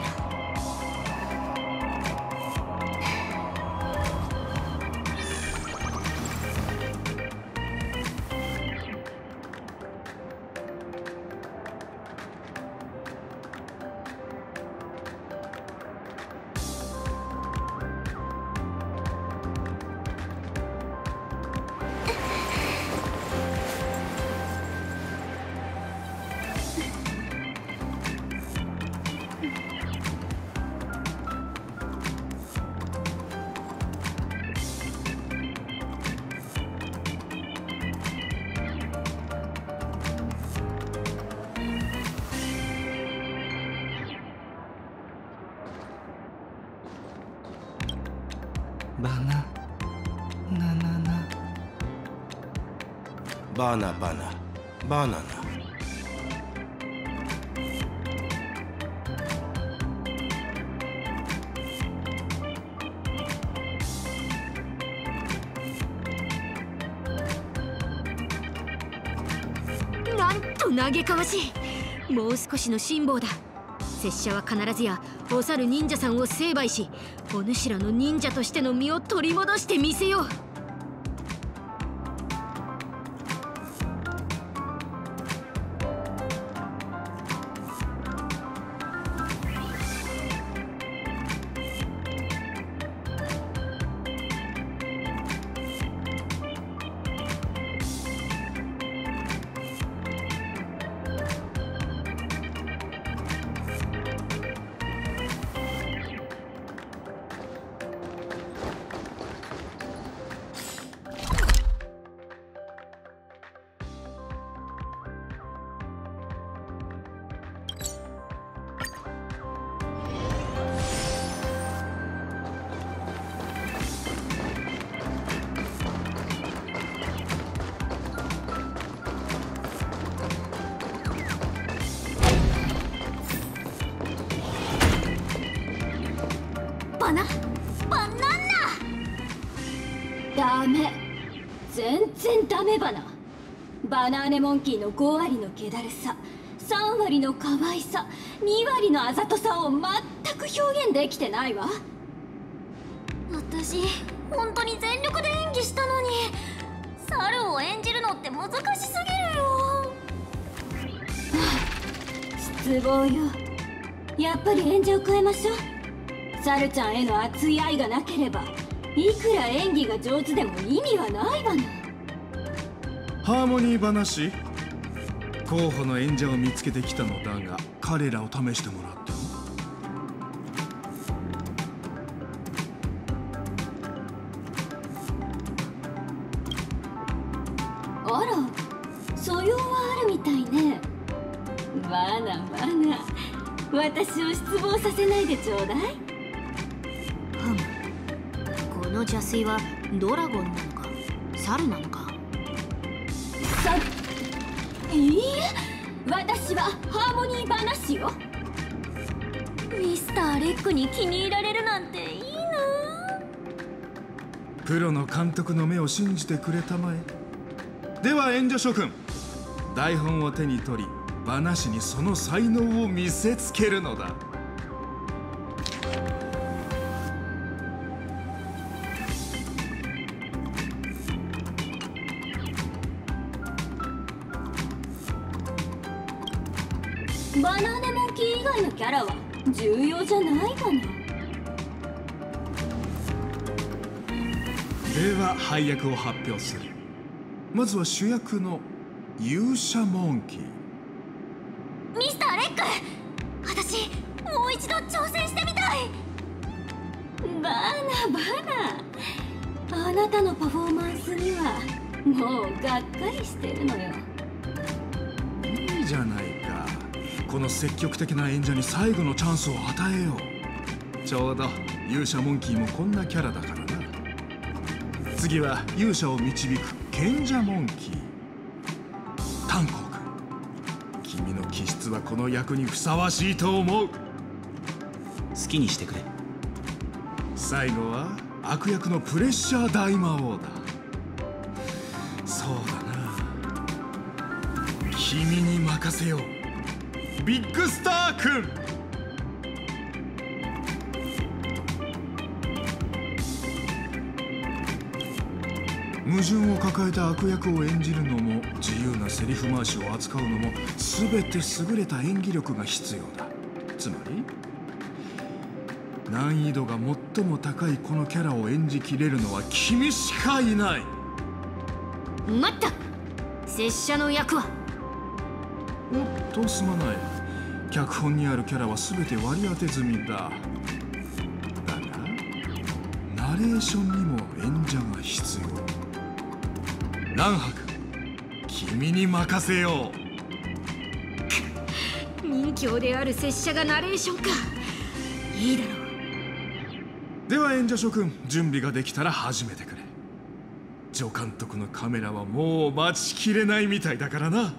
バナ。ナナナ。バナバナ。バナナ。なんと嘆かわしい。もう少しの辛抱だ。拙者は必ずやお猿忍者さんを成敗しお主らの忍者としての身を取り戻してみせよう。ンキーの5割の気だるさ3割の可愛さ2割のあざとさを全く表現できてないわ。私本当に全力で演技したのに猿を演じるのって難しすぎるよ。失望よ。やっぱり演者を変えましょう。猿ちゃんへの熱い愛がなければいくら演技が上手でも意味はないわなハーモニー話？候補の演者を見つけてきたのだが彼らを試してもらってもあら素養はあるみたいね。バナバナ私を失望させないでちょうだい。ふむこの邪水はドラゴンなのか猿なのか話よ。ミスターレックに気に入られるなんていいな。プロの監督の目を信じてくれたまえ。では援助諸君。台本を手に取り話にその才能を見せつけるのだ。バナーネモンキー以外のキャラは重要じゃないかな。では配役を発表する。まずは主役の勇者モンキー。ミスターレック私もう一度挑戦してみたい。バナバナ。あなたのパフォーマンスにはもうがっかりしてるのよ。いいじゃない。かこの積極的な演者に最後のチャンスを与えよう。ちょうど勇者モンキーもこんなキャラだからな。次は勇者を導く賢者モンキー。炭鉱君君の気質はこの役にふさわしいと思う。好きにしてくれ。最後は悪役のプレッシャー大魔王だ。そうだな。君に任せようビッグスター君。矛盾を抱えた悪役を演じるのも自由なセリフ回しを扱うのも全て優れた演技力が必要だ。つまり難易度が最も高いこのキャラを演じきれるのは君しかいない。待った。拙者の役は。おっとすまない脚本にあるキャラは全て割り当て済みだ。だがナレーションにも演者が必要。蘭白君に任せよう。人形である拙者がナレーションか。いいだろう。では演者諸君準備ができたら始めてくれ。助監督のカメラはもう待ちきれないみたいだからな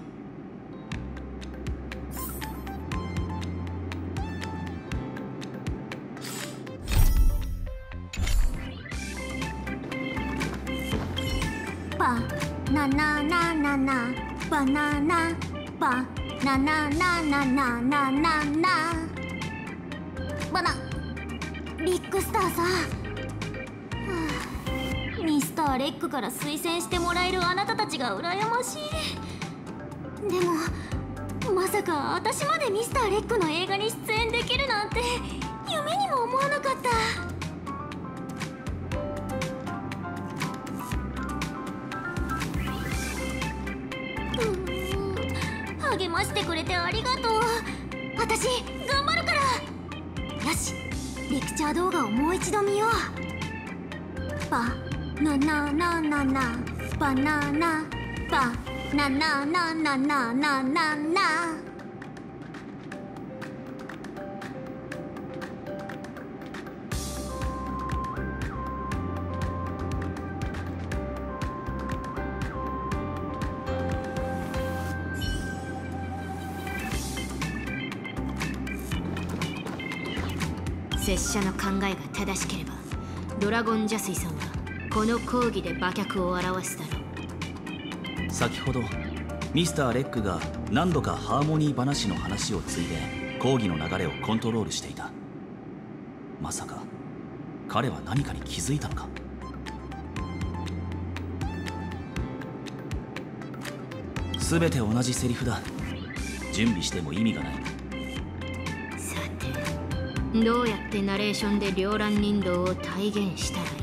ナナバナナバナナナナナナナナバナビッグスターさ、はあ、ミスターレックから推薦してもらえるあなたたちが羨ましいでもまさか私までミスターレックの映画に出演できるなんて夢にも思わなかった励ましてくれてありがとう。私頑張るから。よしレクチャー動画をもう一度見よう。バナナナナナ。バナナ。バナナナナナナナナ。正しければドラゴン邪水さんはこの講義で馬脚を表すだろう先ほどミスターレックが何度かハーモニー話の話をついで講義の流れをコントロールしていた。まさか彼は何かに気づいたのか。全て同じセリフだ。準備しても意味がない。どうやってナレーションで両乱人道を体現したら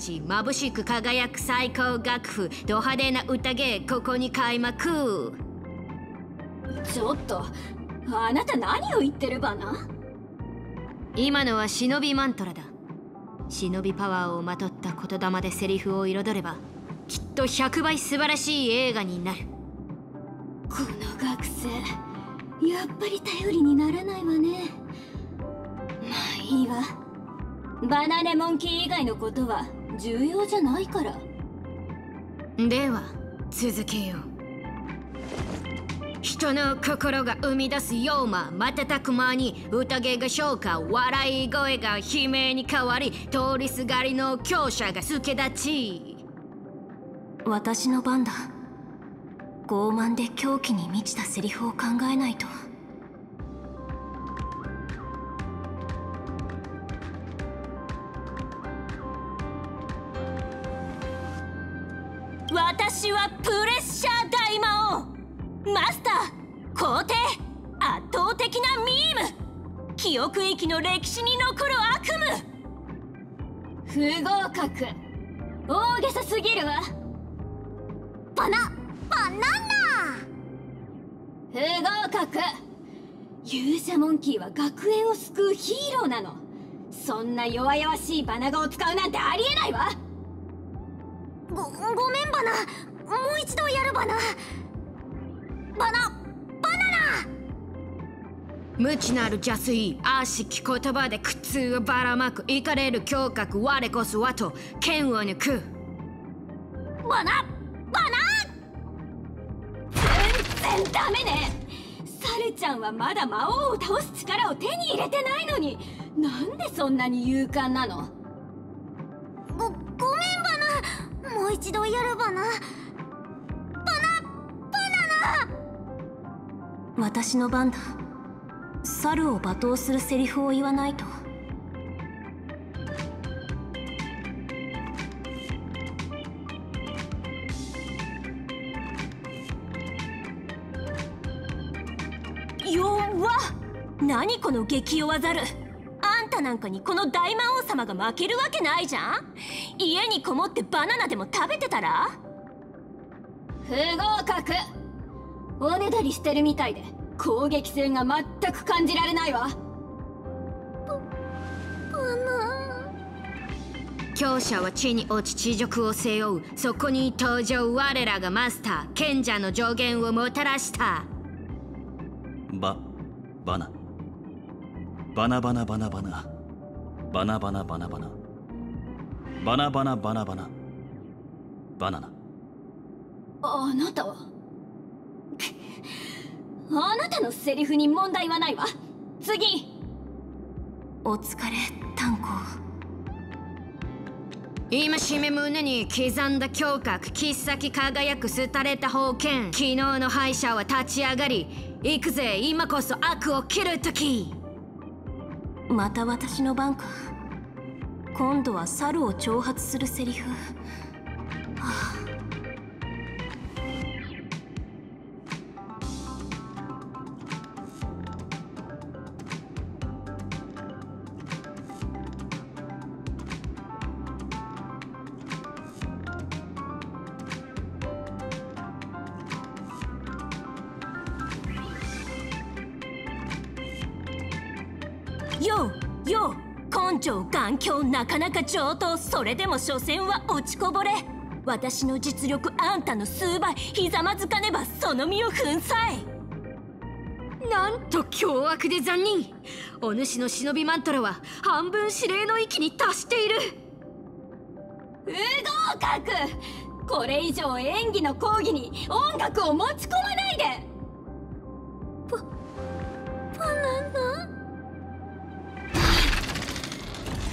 の大地眩しく輝く最高楽譜。ド派手な宴ここに開幕。ちょっとあなた何を言ってるばな今のは忍びマントラだ。忍びパワーをまとった言霊でセリフを彩ればきっと100倍素晴らしい映画になる。この学生やっぱり頼りにならないわね。まあいいわ。バナネモンキー以外のことは重要じゃないから。では続けよう。人の心が生み出す妖魔瞬く間に宴が消化。笑い声が悲鳴に変わり通りすがりの強者が助立ち。私の番だ。傲慢で狂気に満ちたセリフを考えないとはプレッシャー大魔王。マスター皇帝圧倒的なミーム。記憶域の歴史に残る悪夢。不合格。大げさすぎるわ。バナバナナ。不合格。勇者モンキーは学園を救うヒーローなの。そんな弱々しいバナガを使うなんてありえないわ。ごごめんバナ。もう一度やるバナ。バナバナナ。無知なる邪推悪しき言葉で苦痛をばらまく怒れる胸郭我こそはと剣を抜く。バナバナ。全然ダメね。サルちゃんはまだ魔王を倒す力を手に入れてないのに。なんでそんなに勇敢なの？ごごめんバナ。もう一度やるバナ私の番だ。猿を罵倒するセリフを言わないと。弱っ。何この激弱ざるあんたなんかにこの大魔王様が負けるわけないじゃん。家にこもってバナナでも食べてたら？不合格。おねだりしてるみたいで攻撃性が全く感じられないわ。強者は地に落ち地辱を背負う。そこに登場。我らがマスター賢者の上限をもたらした。ババナ。バナバナバナバナ。バナバナバナバナ。バナバナバナバナ。バナナ。あなたは？あなたのセリフに問題はないわ。次。お疲れ炭鉱。今しめ胸に刻んだ胸郭切っ先輝く廃れた宝剣昨日の敗者は立ち上がり行くぜ今こそ悪を切る時。また私の番か。今度は猿を挑発するセリフ。はあなかなか上等それでも所詮は落ちこぼれ。私の実力あんたの数倍ひざまずかねばその身を粉砕。なんと凶悪で残忍。お主の忍びマントラは半分指令の域に達している。不合格。これ以上演技の講義に音楽を持ち込まないで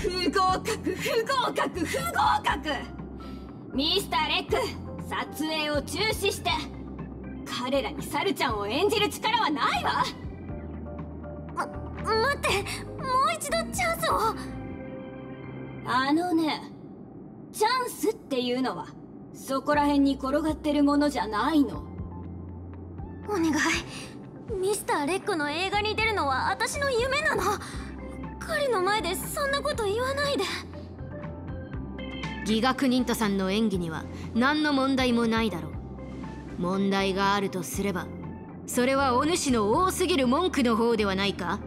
不合格不合格不合格。ミスターレック撮影を中止して彼らにサルちゃんを演じる力はないわ。待ってもう一度チャンスを。あのねチャンスっていうのはそこら辺に転がってるものじゃないの。お願い。ミスター・レックの映画に出るのは私の夢なの彼の前でそんなこと言わないで。ギガクニントさんの演技には何の問題もないだろう。問題があるとすればそれはお主の多すぎる文句の方ではないか？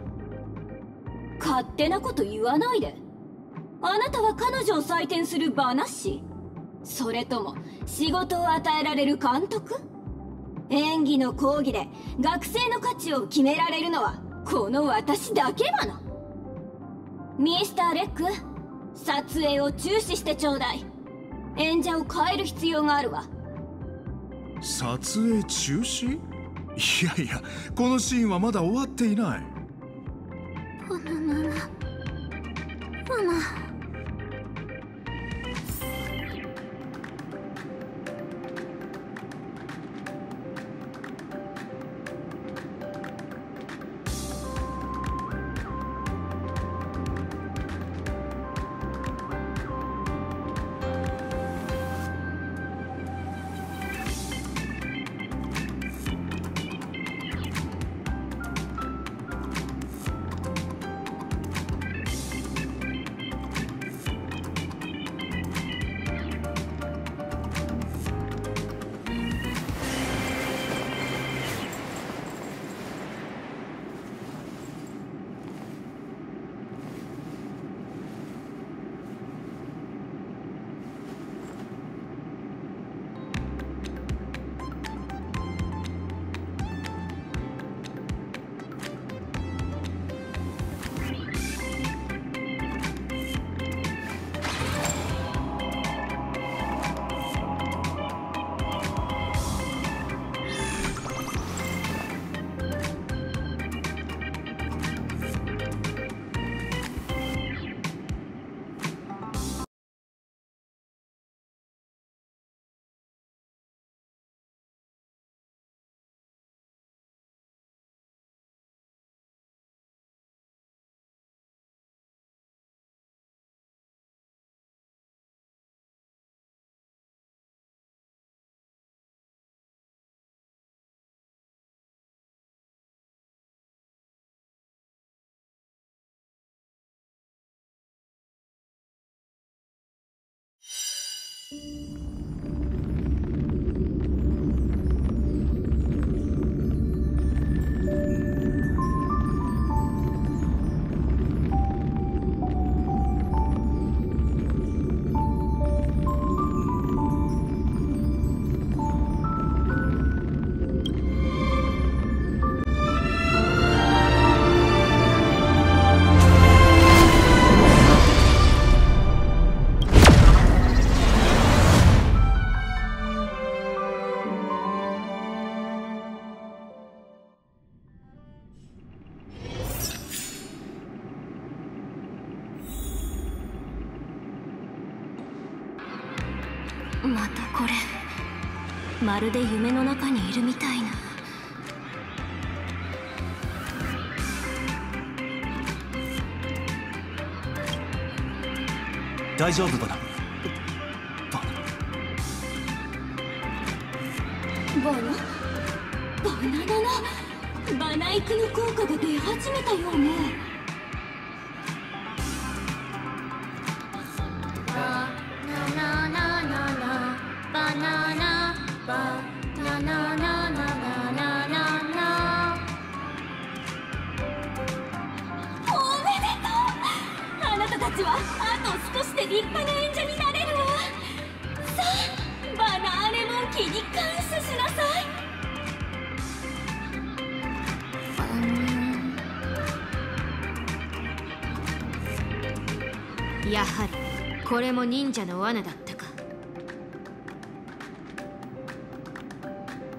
勝手なこと言わないで。あなたは彼女を採点する話それとも仕事を与えられる監督？演技の講義で学生の価値を決められるのはこの私だけなの？ミスター・レック撮影を中止してちょうだい。演者を変える必要があるわ。撮影中止？いやいやこのシーンはまだ終わっていない。バナナナバ Música まるで夢の中にいるみたいな。大丈夫バナ忍者の罠だったか。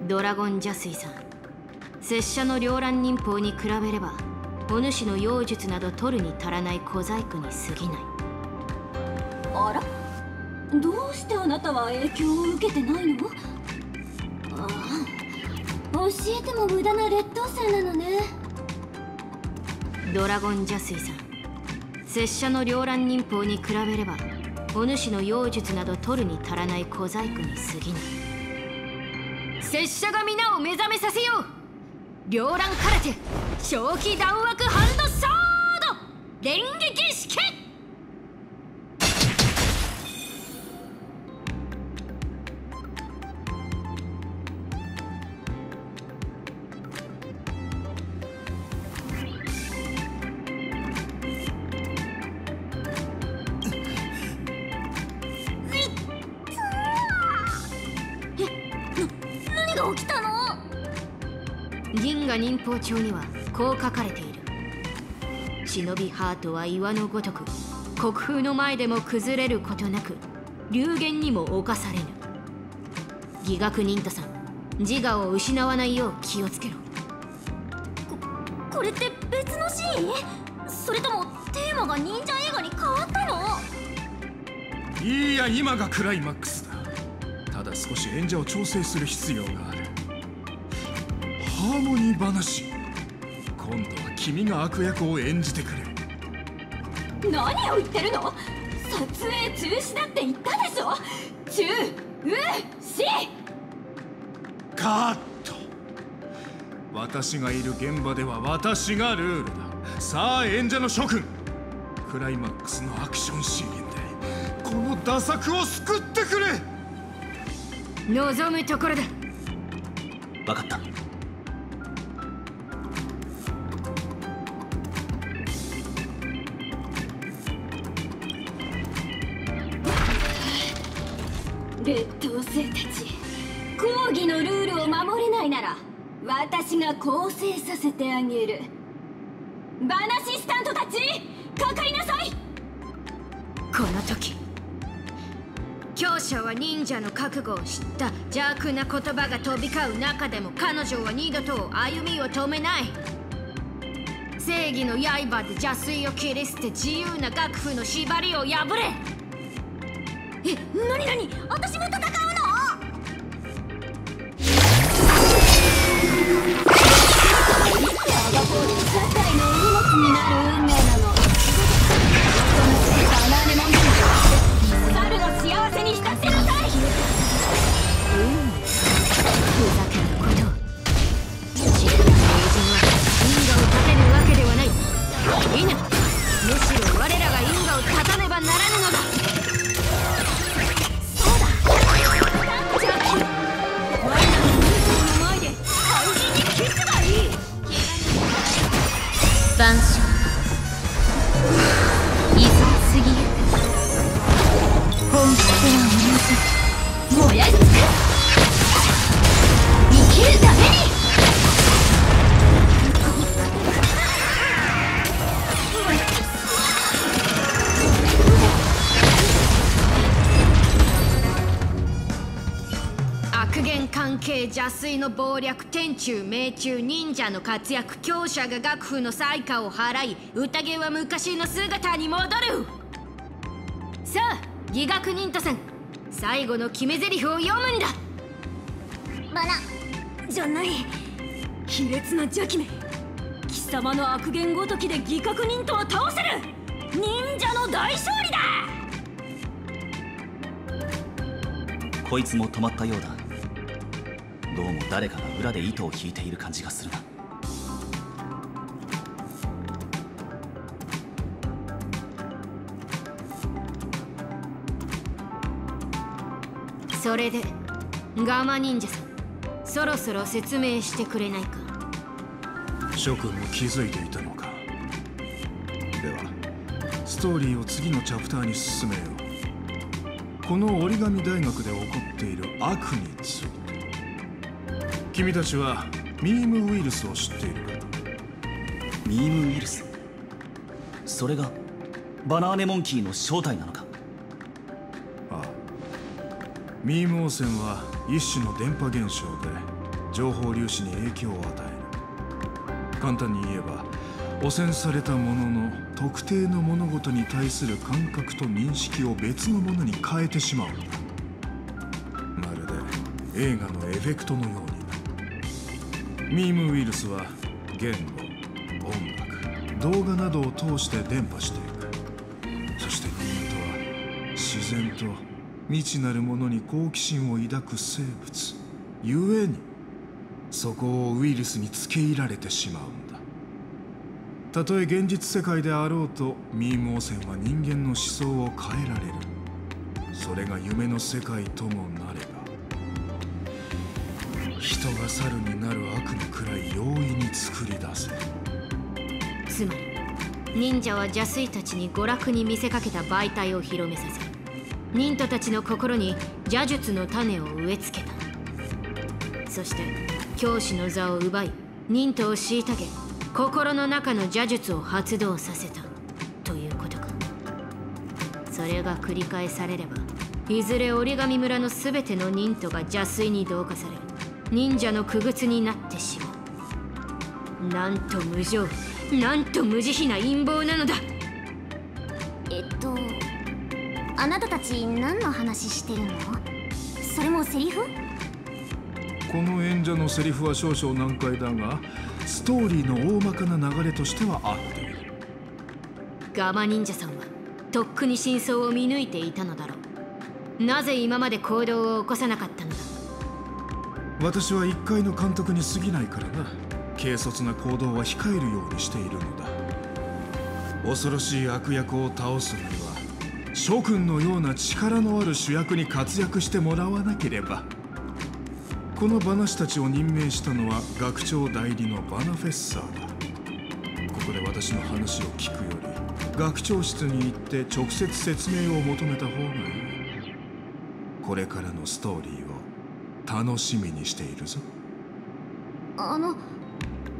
ドラゴン邪水さん拙者の両乱忍法に比べればお主の妖術など取るに足らない小細工に過ぎない。あら？どうしてあなたは影響を受けてないの？ああ教えても無駄な劣等生なのね。ドラゴン邪水さん拙者の両乱忍法に比べればお主の妖術など取るに足らない小細工に過ぎない。拙者が皆を目覚めさせよう。両乱空手。正気弾枠ハンドソード。連法帳にはこう書かれている。忍びハートは岩のごとく国風の前でも崩れることなく流言にも侵されぬ。義学忍とさん自我を失わないよう気をつけろ。これって別のシーン？それともテーマが忍者映画に変わったの？いいや今がクライマックスだ。ただ少し演者を調整する必要があるハーモニー話今度は君が悪役を演じてくれ。何を言ってるの？撮影中止だって言ったでしょ？中うし。カット。私がいる現場では私がルールだ。さあ演者の諸君。クライマックスのアクションシーンでこの打作を救ってくれ。望むところだ。分かった劣等生たち講義のルールを守れないなら私が構成させてあげる。バナシスタントたちかかりなさい！この時強者は忍者の覚悟を知った邪悪な言葉が飛び交う中でも彼女は二度と歩みを止めない。正義の刃で邪水を切り捨て自由な楽譜の縛りを破れ。え何何？私も戦う。中命中忍者の活躍強者が楽譜の災禍を払い宴は昔の姿に戻る。さあ義学忍とさん最後の決め台詞を読むんだ。バラじゃない。卑劣な邪気め。貴様の悪言ごときで義覚忍とは倒せる。忍者の大勝利だ。こいつも止まったようだどうも誰かが裏で糸を引いている感じがするな。それでガマ忍者さんそろそろ説明してくれないか？諸君も気づいていたのか？ではストーリーを次のチャプターに進めよう。この折り紙大学で起こっている悪について君たちはミームウイルスを知っているかミームウイルス？それがバナーネモンキーの正体なのか？ああ。ミーム汚染は一種の電波現象で情報粒子に影響を与える。簡単に言えば汚染されたものの特定の物事に対する感覚と認識を別のものに変えてしまう。まるで映画のエフェクトのように。なミームウイルスは言語音楽動画などを通して伝播していく。そして人間とは自然と未知なるものに好奇心を抱く生物ゆえにそこをウイルスに付け入られてしまうんだ。たとえ現実世界であろうとミーム汚染は人間の思想を変えられる。それが夢の世界ともな人が猿になる悪のくらい容易に作り出せ。つまり忍者は邪推たちに娯楽に見せかけた媒体を広めさせ忍徒たちの心に邪術の種を植え付けた。そして教師の座を奪い忍徒を虐げ心の中の邪術を発動させたということか。それが繰り返されればいずれ折り紙村の全ての忍徒が邪推に同化され忍者の傀儡になってしまう。なんと無情なんと無慈悲な陰謀なのだ。えっとあなたたち何の話してるの？それもセリフ？この演者のセリフは少々難解だがストーリーの大まかな流れとしては合っている。ガマ忍者さんはとっくに真相を見抜いていたのだろう。なぜ今まで行動を起こさなかったのだ？私は一階の監督に過ぎないからな。軽率な行動は控えるようにしているのだ。恐ろしい悪役を倒すには諸君のような力のある主役に活躍してもらわなければ。このバナ師たちを任命したのは学長代理のバナフェッサーだ。ここで私の話を聞くより学長室に行って直接説明を求めた方がいい。これからのストーリーを楽しみにしているぞ。あの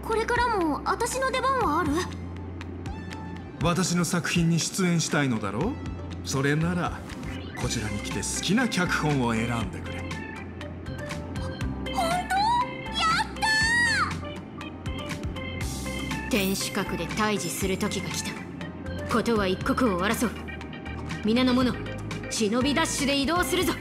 これからも私の出番はある？私の作品に出演したいのだろう？それならこちらに来て好きな脚本を選んでくれ。本当？やった天守閣で対峙する時が来た。ことは一刻を争う。皆の者忍びダッシュで移動するぞ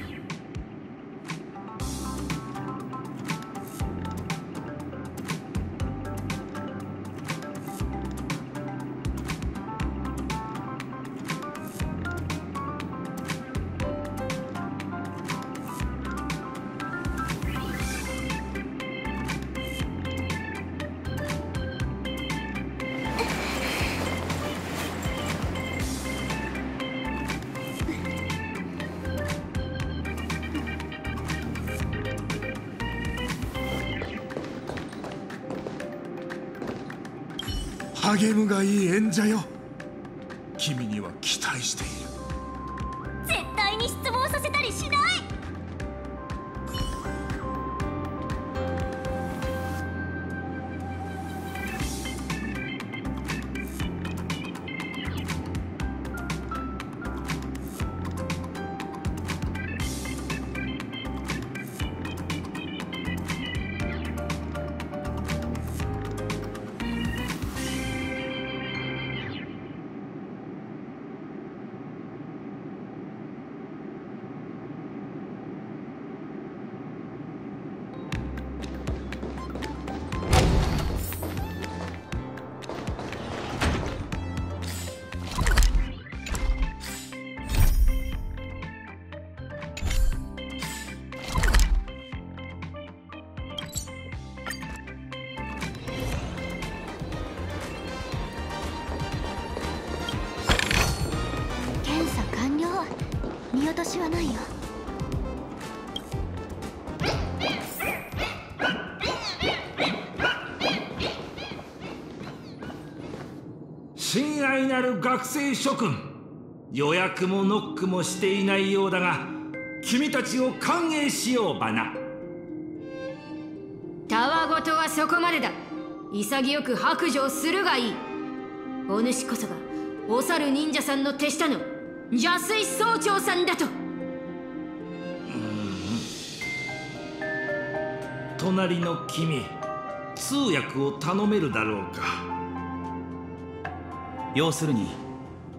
なる学生諸君。予約もノックもしていないようだが君たちを歓迎しようバナたわごとはそこまでだ。潔く白状するがいい。お主こそがお猿忍者さんの手下の邪水総長さんだと。隣の君通訳を頼めるだろうか要するに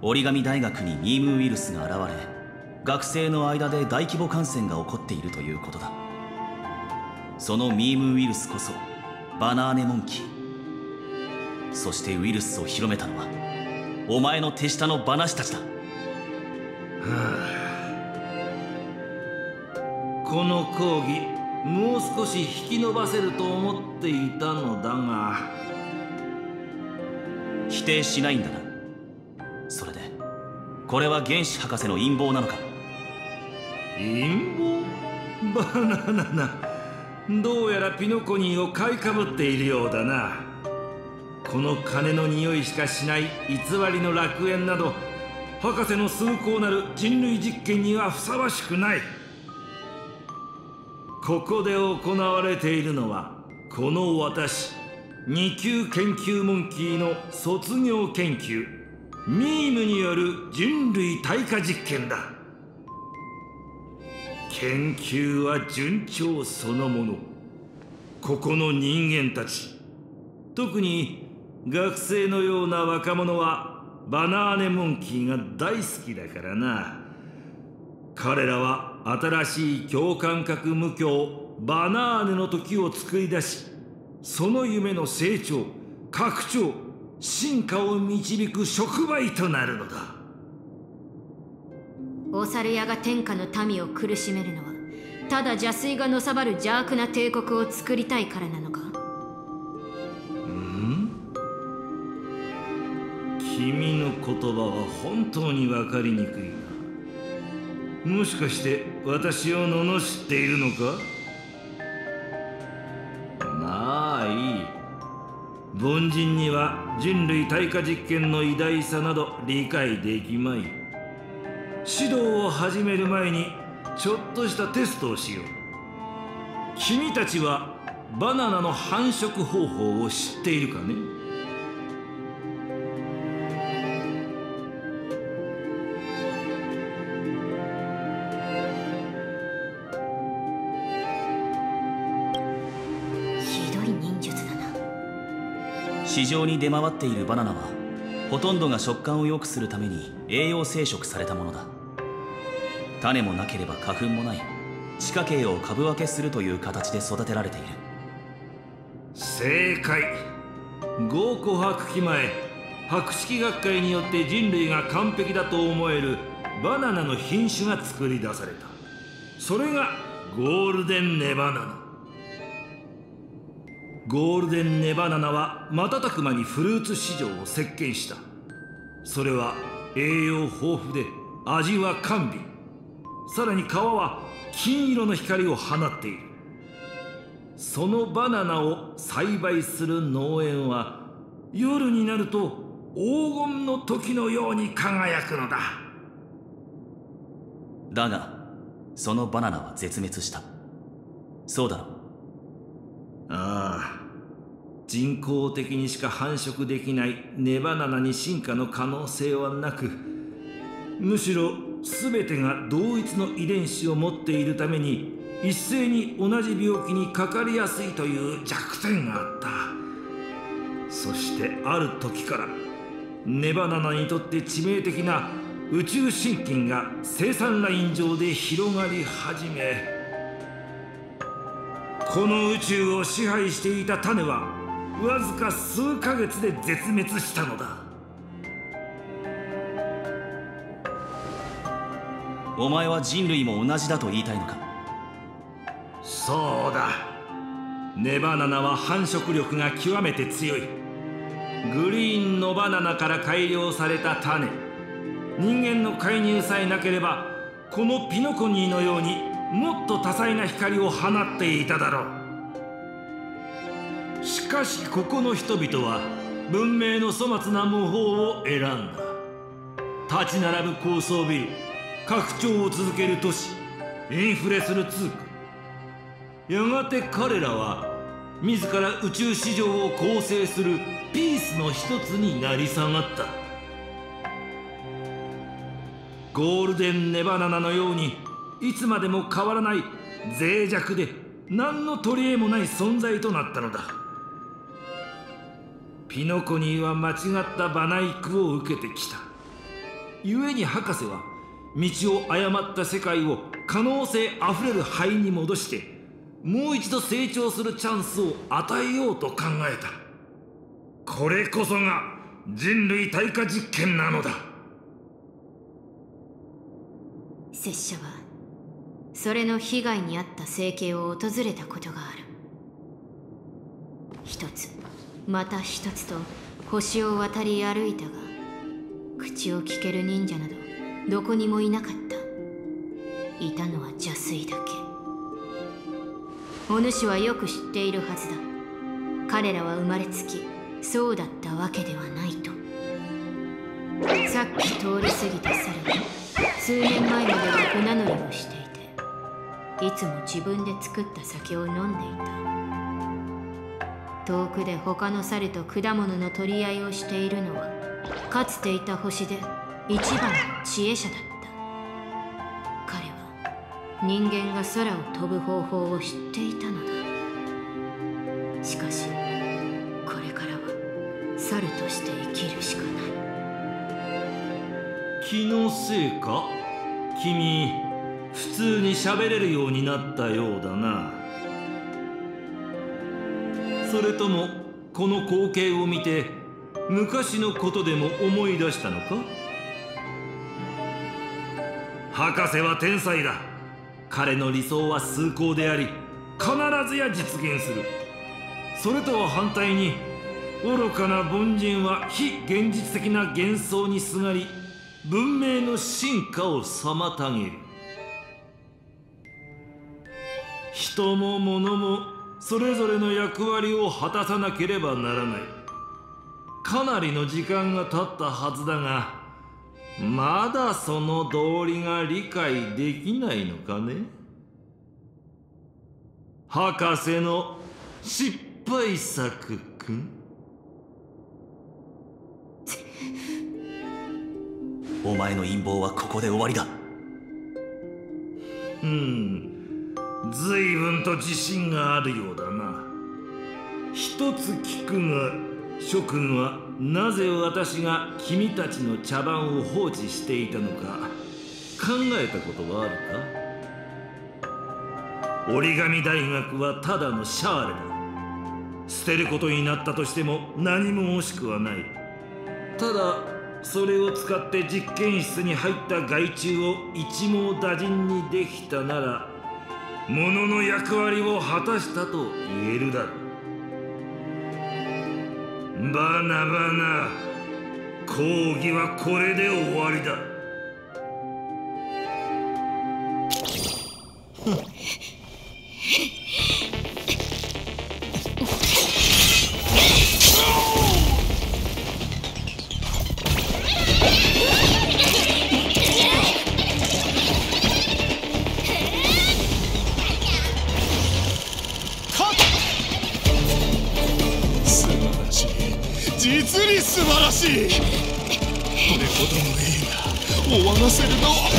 折り紙大学にミームウイルスが現れ学生の間で大規模感染が起こっているということだ。そのミームウイルスこそバナーネモンキー。そしてウイルスを広めたのはお前の手下のバナシたちだ。この講義もう少し引き伸ばせると思っていたのだが。否定しないんだなこれは原始博士の陰謀なのか？陰謀？バナナなどうやらピノコニーを買いかぶっているようだな。この金の匂いしかしない偽りの楽園など博士の崇高なる人類実験にはふさわしくない。ここで行われているのはこの私。2級研究モンキーの卒業研究。ミームによる人類対価実験だ。研究は順調そのもの。ここの人間たち。特に学生のような若者はバナーネモンキーが大好きだからな。彼らは新しい共感覚無教バナーネの時を作り出しその夢の成長拡張進化を導く触媒となるのだ。お猿屋が天下の民を苦しめるのはただ邪推がのさばる邪悪な帝国を作りたいからなのか？ん？君の言葉は本当に分かりにくいなもしかして私を罵っているのか？凡人には人類耐火実験の偉大さなど理解できまい。指導を始める前にちょっとしたテストをしよう。君たちはバナナの繁殖方法を知っているかね？市場に出回っているバナナはほとんどが食感を良くするために栄養生殖されたものだ。種もなければ花粉もない。地下茎を株分けするという形で育てられている。正解。合古白期前。博識学会によって人類が完璧だと思えるバナナの品種が作り出された。それがゴールデンネバナナ。ゴールデンネバナナは瞬く間にフルーツ市場を席巻した。それは栄養豊富で味は甘美。さらに皮は金色の光を放っている。そのバナナを栽培する農園は夜になると黄金の時のように輝くのだ。だがそのバナナは絶滅した。そうだろああ人工的にしか繁殖できないネバナナに進化の可能性はなくむしろ全てが同一の遺伝子を持っているために一斉に同じ病気にかかりやすいという弱点があった。そしてある時からネバナナにとって致命的な宇宙真菌が生産ライン上で広がり始めこの宇宙を支配していた種はわずか数ヶ月で絶滅したのだ。お前は人類も同じだと言いたいのか？そうだ。ネバナナは繁殖力が極めて強い。グリーンのバナナから改良された種。人間の介入さえなければこのピノコニーのようにもっと多彩な光を放っていただろうしかしここの人々は文明の粗末な模倣を選んだ。立ち並ぶ高層ビル拡張を続ける都市インフレする通貨。やがて彼らは自ら宇宙市場を構成するピースの一つになり下がった。ゴールデンネバナナのようにいつまでも変わらない脆弱で何の取り柄もない存在となったのだ。ピノコニーは間違ったバナイクを受けてきた。故に博士は道を誤った世界を可能性あふれる灰に戻してもう一度成長するチャンスを与えようと考えた。これこそが人類対価実験なのだ。拙者はそれの被害に遭った生計を訪れたことがある。一つまた一つと星を渡り歩いたが口を聞ける忍者などどこにもいなかった。いたのは邪水だけ。お主はよく知っているはずだ。彼らは生まれつきそうだったわけではないと。さっき通り過ぎた猿は数年前までは船乗りをしていていつも自分で作った酒を飲んでいた。遠くで他の猿と果物の取り合いをしているのはかつていた星で一番の知恵者だった。彼は人間が空を飛ぶ方法を知っていたのだ。しかしこれからは猿として生きるしかない。気のせいか？君普通に喋れるようになったようだな。それともこの光景を見て昔のことでも思い出したのか？博士は天才だ。彼の理想は崇高であり必ずや実現する。それとは反対に愚かな凡人は非現実的な幻想にすがり文明の進化を妨げる。人も物もそれぞれの役割を果たさなければならない。かなりの時間が経ったはずだがまだその道理が理解できないのかね？博士の失敗作くん。お前の陰謀はここで終わりだ。うん随分と自信があるようだな。一つ聞くが諸君はなぜ私が君たちの茶番を放置していたのか考えたことはあるか？折り紙大学はただのシャーレだ。捨てることになったとしても何も惜しくはない。ただそれを使って実験室に入った害虫を一網打尽にできたなら物の役割を果たしたと言えるだろう。バナバナ講義はこれで終わりだ。素 実に素晴らしい。これほどの映画終わらせるのはもっ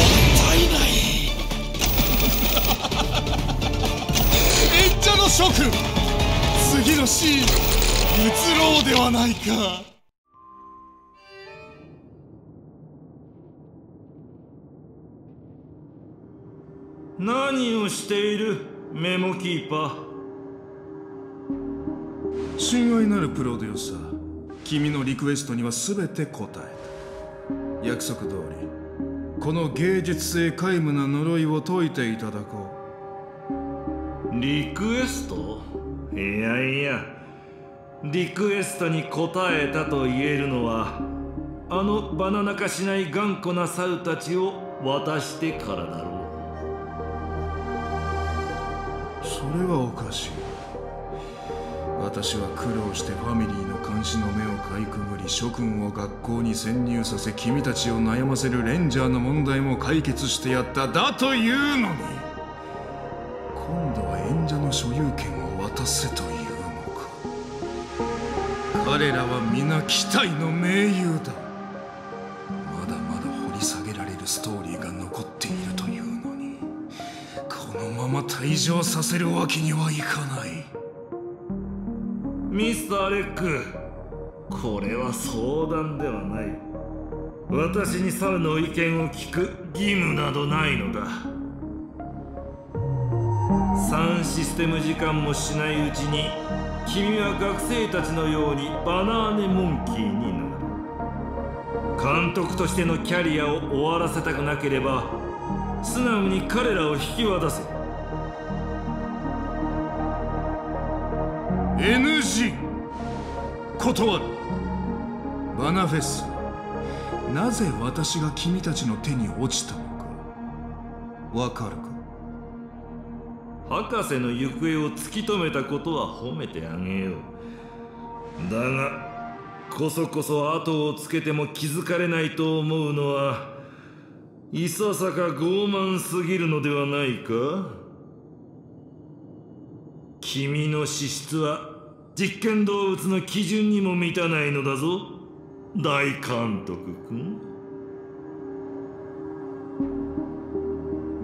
たいない。演者の諸君次のシーン移ろうではないか。何をしているメモキーパー。親愛なるプロデューサー君のリクエストには全て答えた。約束通りこの芸術性皆無な呪いを解いていただこう。リクエスト？いやいや。リクエストに応えたと言えるのはあのバナナ化しない頑固な猿たちを渡してからだろう。それはおかしい。私は苦労してファミリーの監視の目をかいくぐり諸君を学校に潜入させ君たちを悩ませるレンジャーの問題も解決してやっただというのに。今度は演者の所有権を渡せというのか。彼らは皆期待の盟友だ。まだまだ掘り下げられるストーリーが残っているというのに。このまま退場させるわけにはいかない。ミスター・レック。これは相談ではない。私に猿の意見を聞く義務などないのだ。3システム時間もしないうちに君は学生たちのようにバナーネモンキーになる。監督としてのキャリアを終わらせたくなければ素直に彼らを引き渡せ。NG 断る。バナフェス。なぜ私が君たちの手に落ちたのか。わかるか？博士の行方を突き止めたことは褒めてあげよう。だがこそこそ後をつけても気づかれないと思うのはいささか傲慢すぎるのではないか？君の資質は実験動物の基準にも満たないのだぞ。大監督君？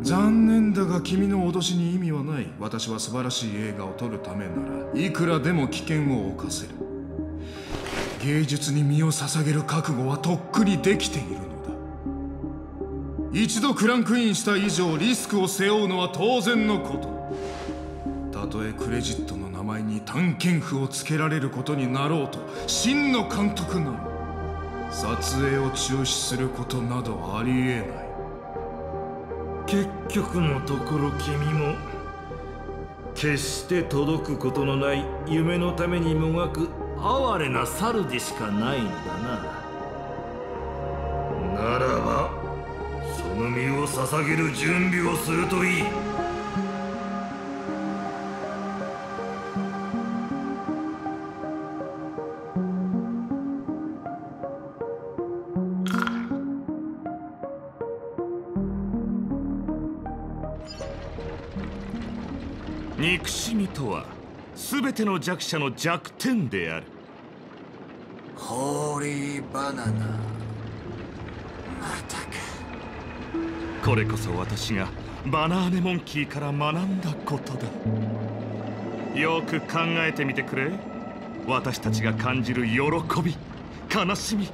残念だが君の脅しに意味はない。私は素晴らしい映画を撮るためならいくらでも危険を冒せる。芸術に身を捧げる覚悟はとっくにできているのだ。一度クランクインした以上リスクを背負うのは当然のこと。たとえクレジットの名前に探検譜をつけられることになろうと真の監督なら撮影を中止することなどありえない。結局のところ君も決して届くことのない夢のためにもがく哀れな猿でしかないのだな。ならばその身を捧げる準備をするといい。憎しみとは全ての弱者の弱点である。ホーリーバナナ。またか。これこそ私がバナーネモンキーから学んだことだ。よく考えてみてくれ。私たちが感じる喜び悲しみ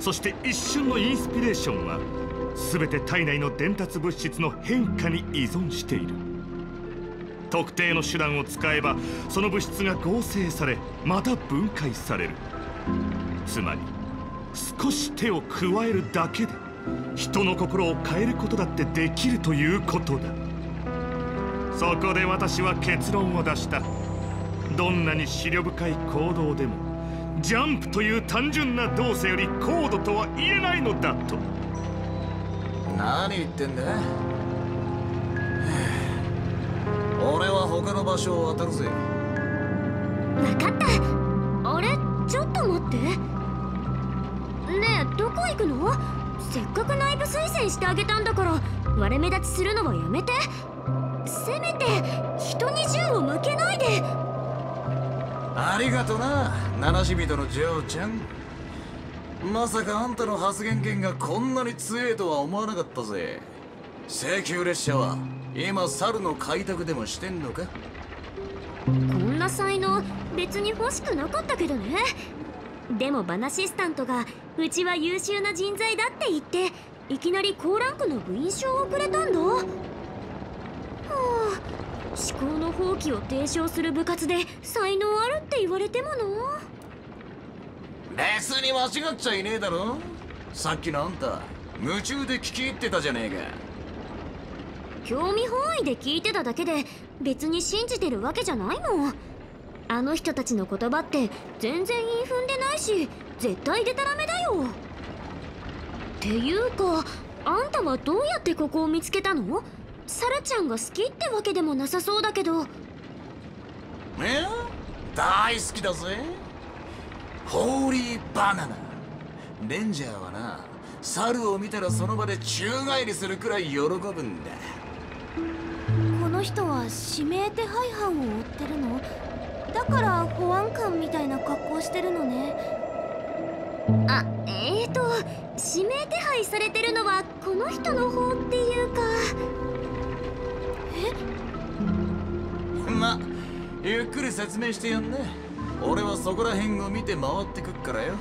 そして一瞬のインスピレーションは全て体内の伝達物質の変化に依存している特定の手段を使えばその物質が合成されまた分解される。つまり少し手を加えるだけで人の心を変えることだってできるということだ。そこで私は結論を出した。どんなに思慮深い行動でもジャンプという単純な動作より高度とは言えないのだと。何言ってんだ？他の場所を当たるぜ。分かった。あれ？ちょっと待って。ねえどこ行くの？せっかく内部推薦してあげたんだから割れ目立ちするのはやめて。せめて人に銃を向けないで。ありがとな七死人のジョーちゃん。まさかあんたの発言権がこんなに強えとは思わなかったぜ。請求列車は今猿の開拓でもしてんのか？こんな才能別に欲しくなかったけどね。でもバナシスタントがうちは優秀な人材だって言っていきなり高ランクの部員証をくれたんだ。はあ思考の放棄を提唱する部活で才能あるって言われてもな。別に間違っちゃいねえだろ。さっきのあんた夢中で聞き入ってたじゃねえか興味本位で聞いてただけで別に信じてるわけじゃないもん。あの人たちの言葉って全然言い踏んでないし絶対デタラメだよ。っていうかあんたはどうやってここを見つけたの？サラちゃんが好きってわけでもなさそうだけど。え？大好きだぜ。ホーリーバナナ。レンジャーはな猿を見たらその場で宙返りするくらい喜ぶんだ。の人は指名手配犯を追ってるの？だから保安官みたいな格好してるのね。あえーと指名手配されてるのはこの人の方っていうか。え？まゆっくり説明してやんね。俺はそこら辺を見て回ってくっからよ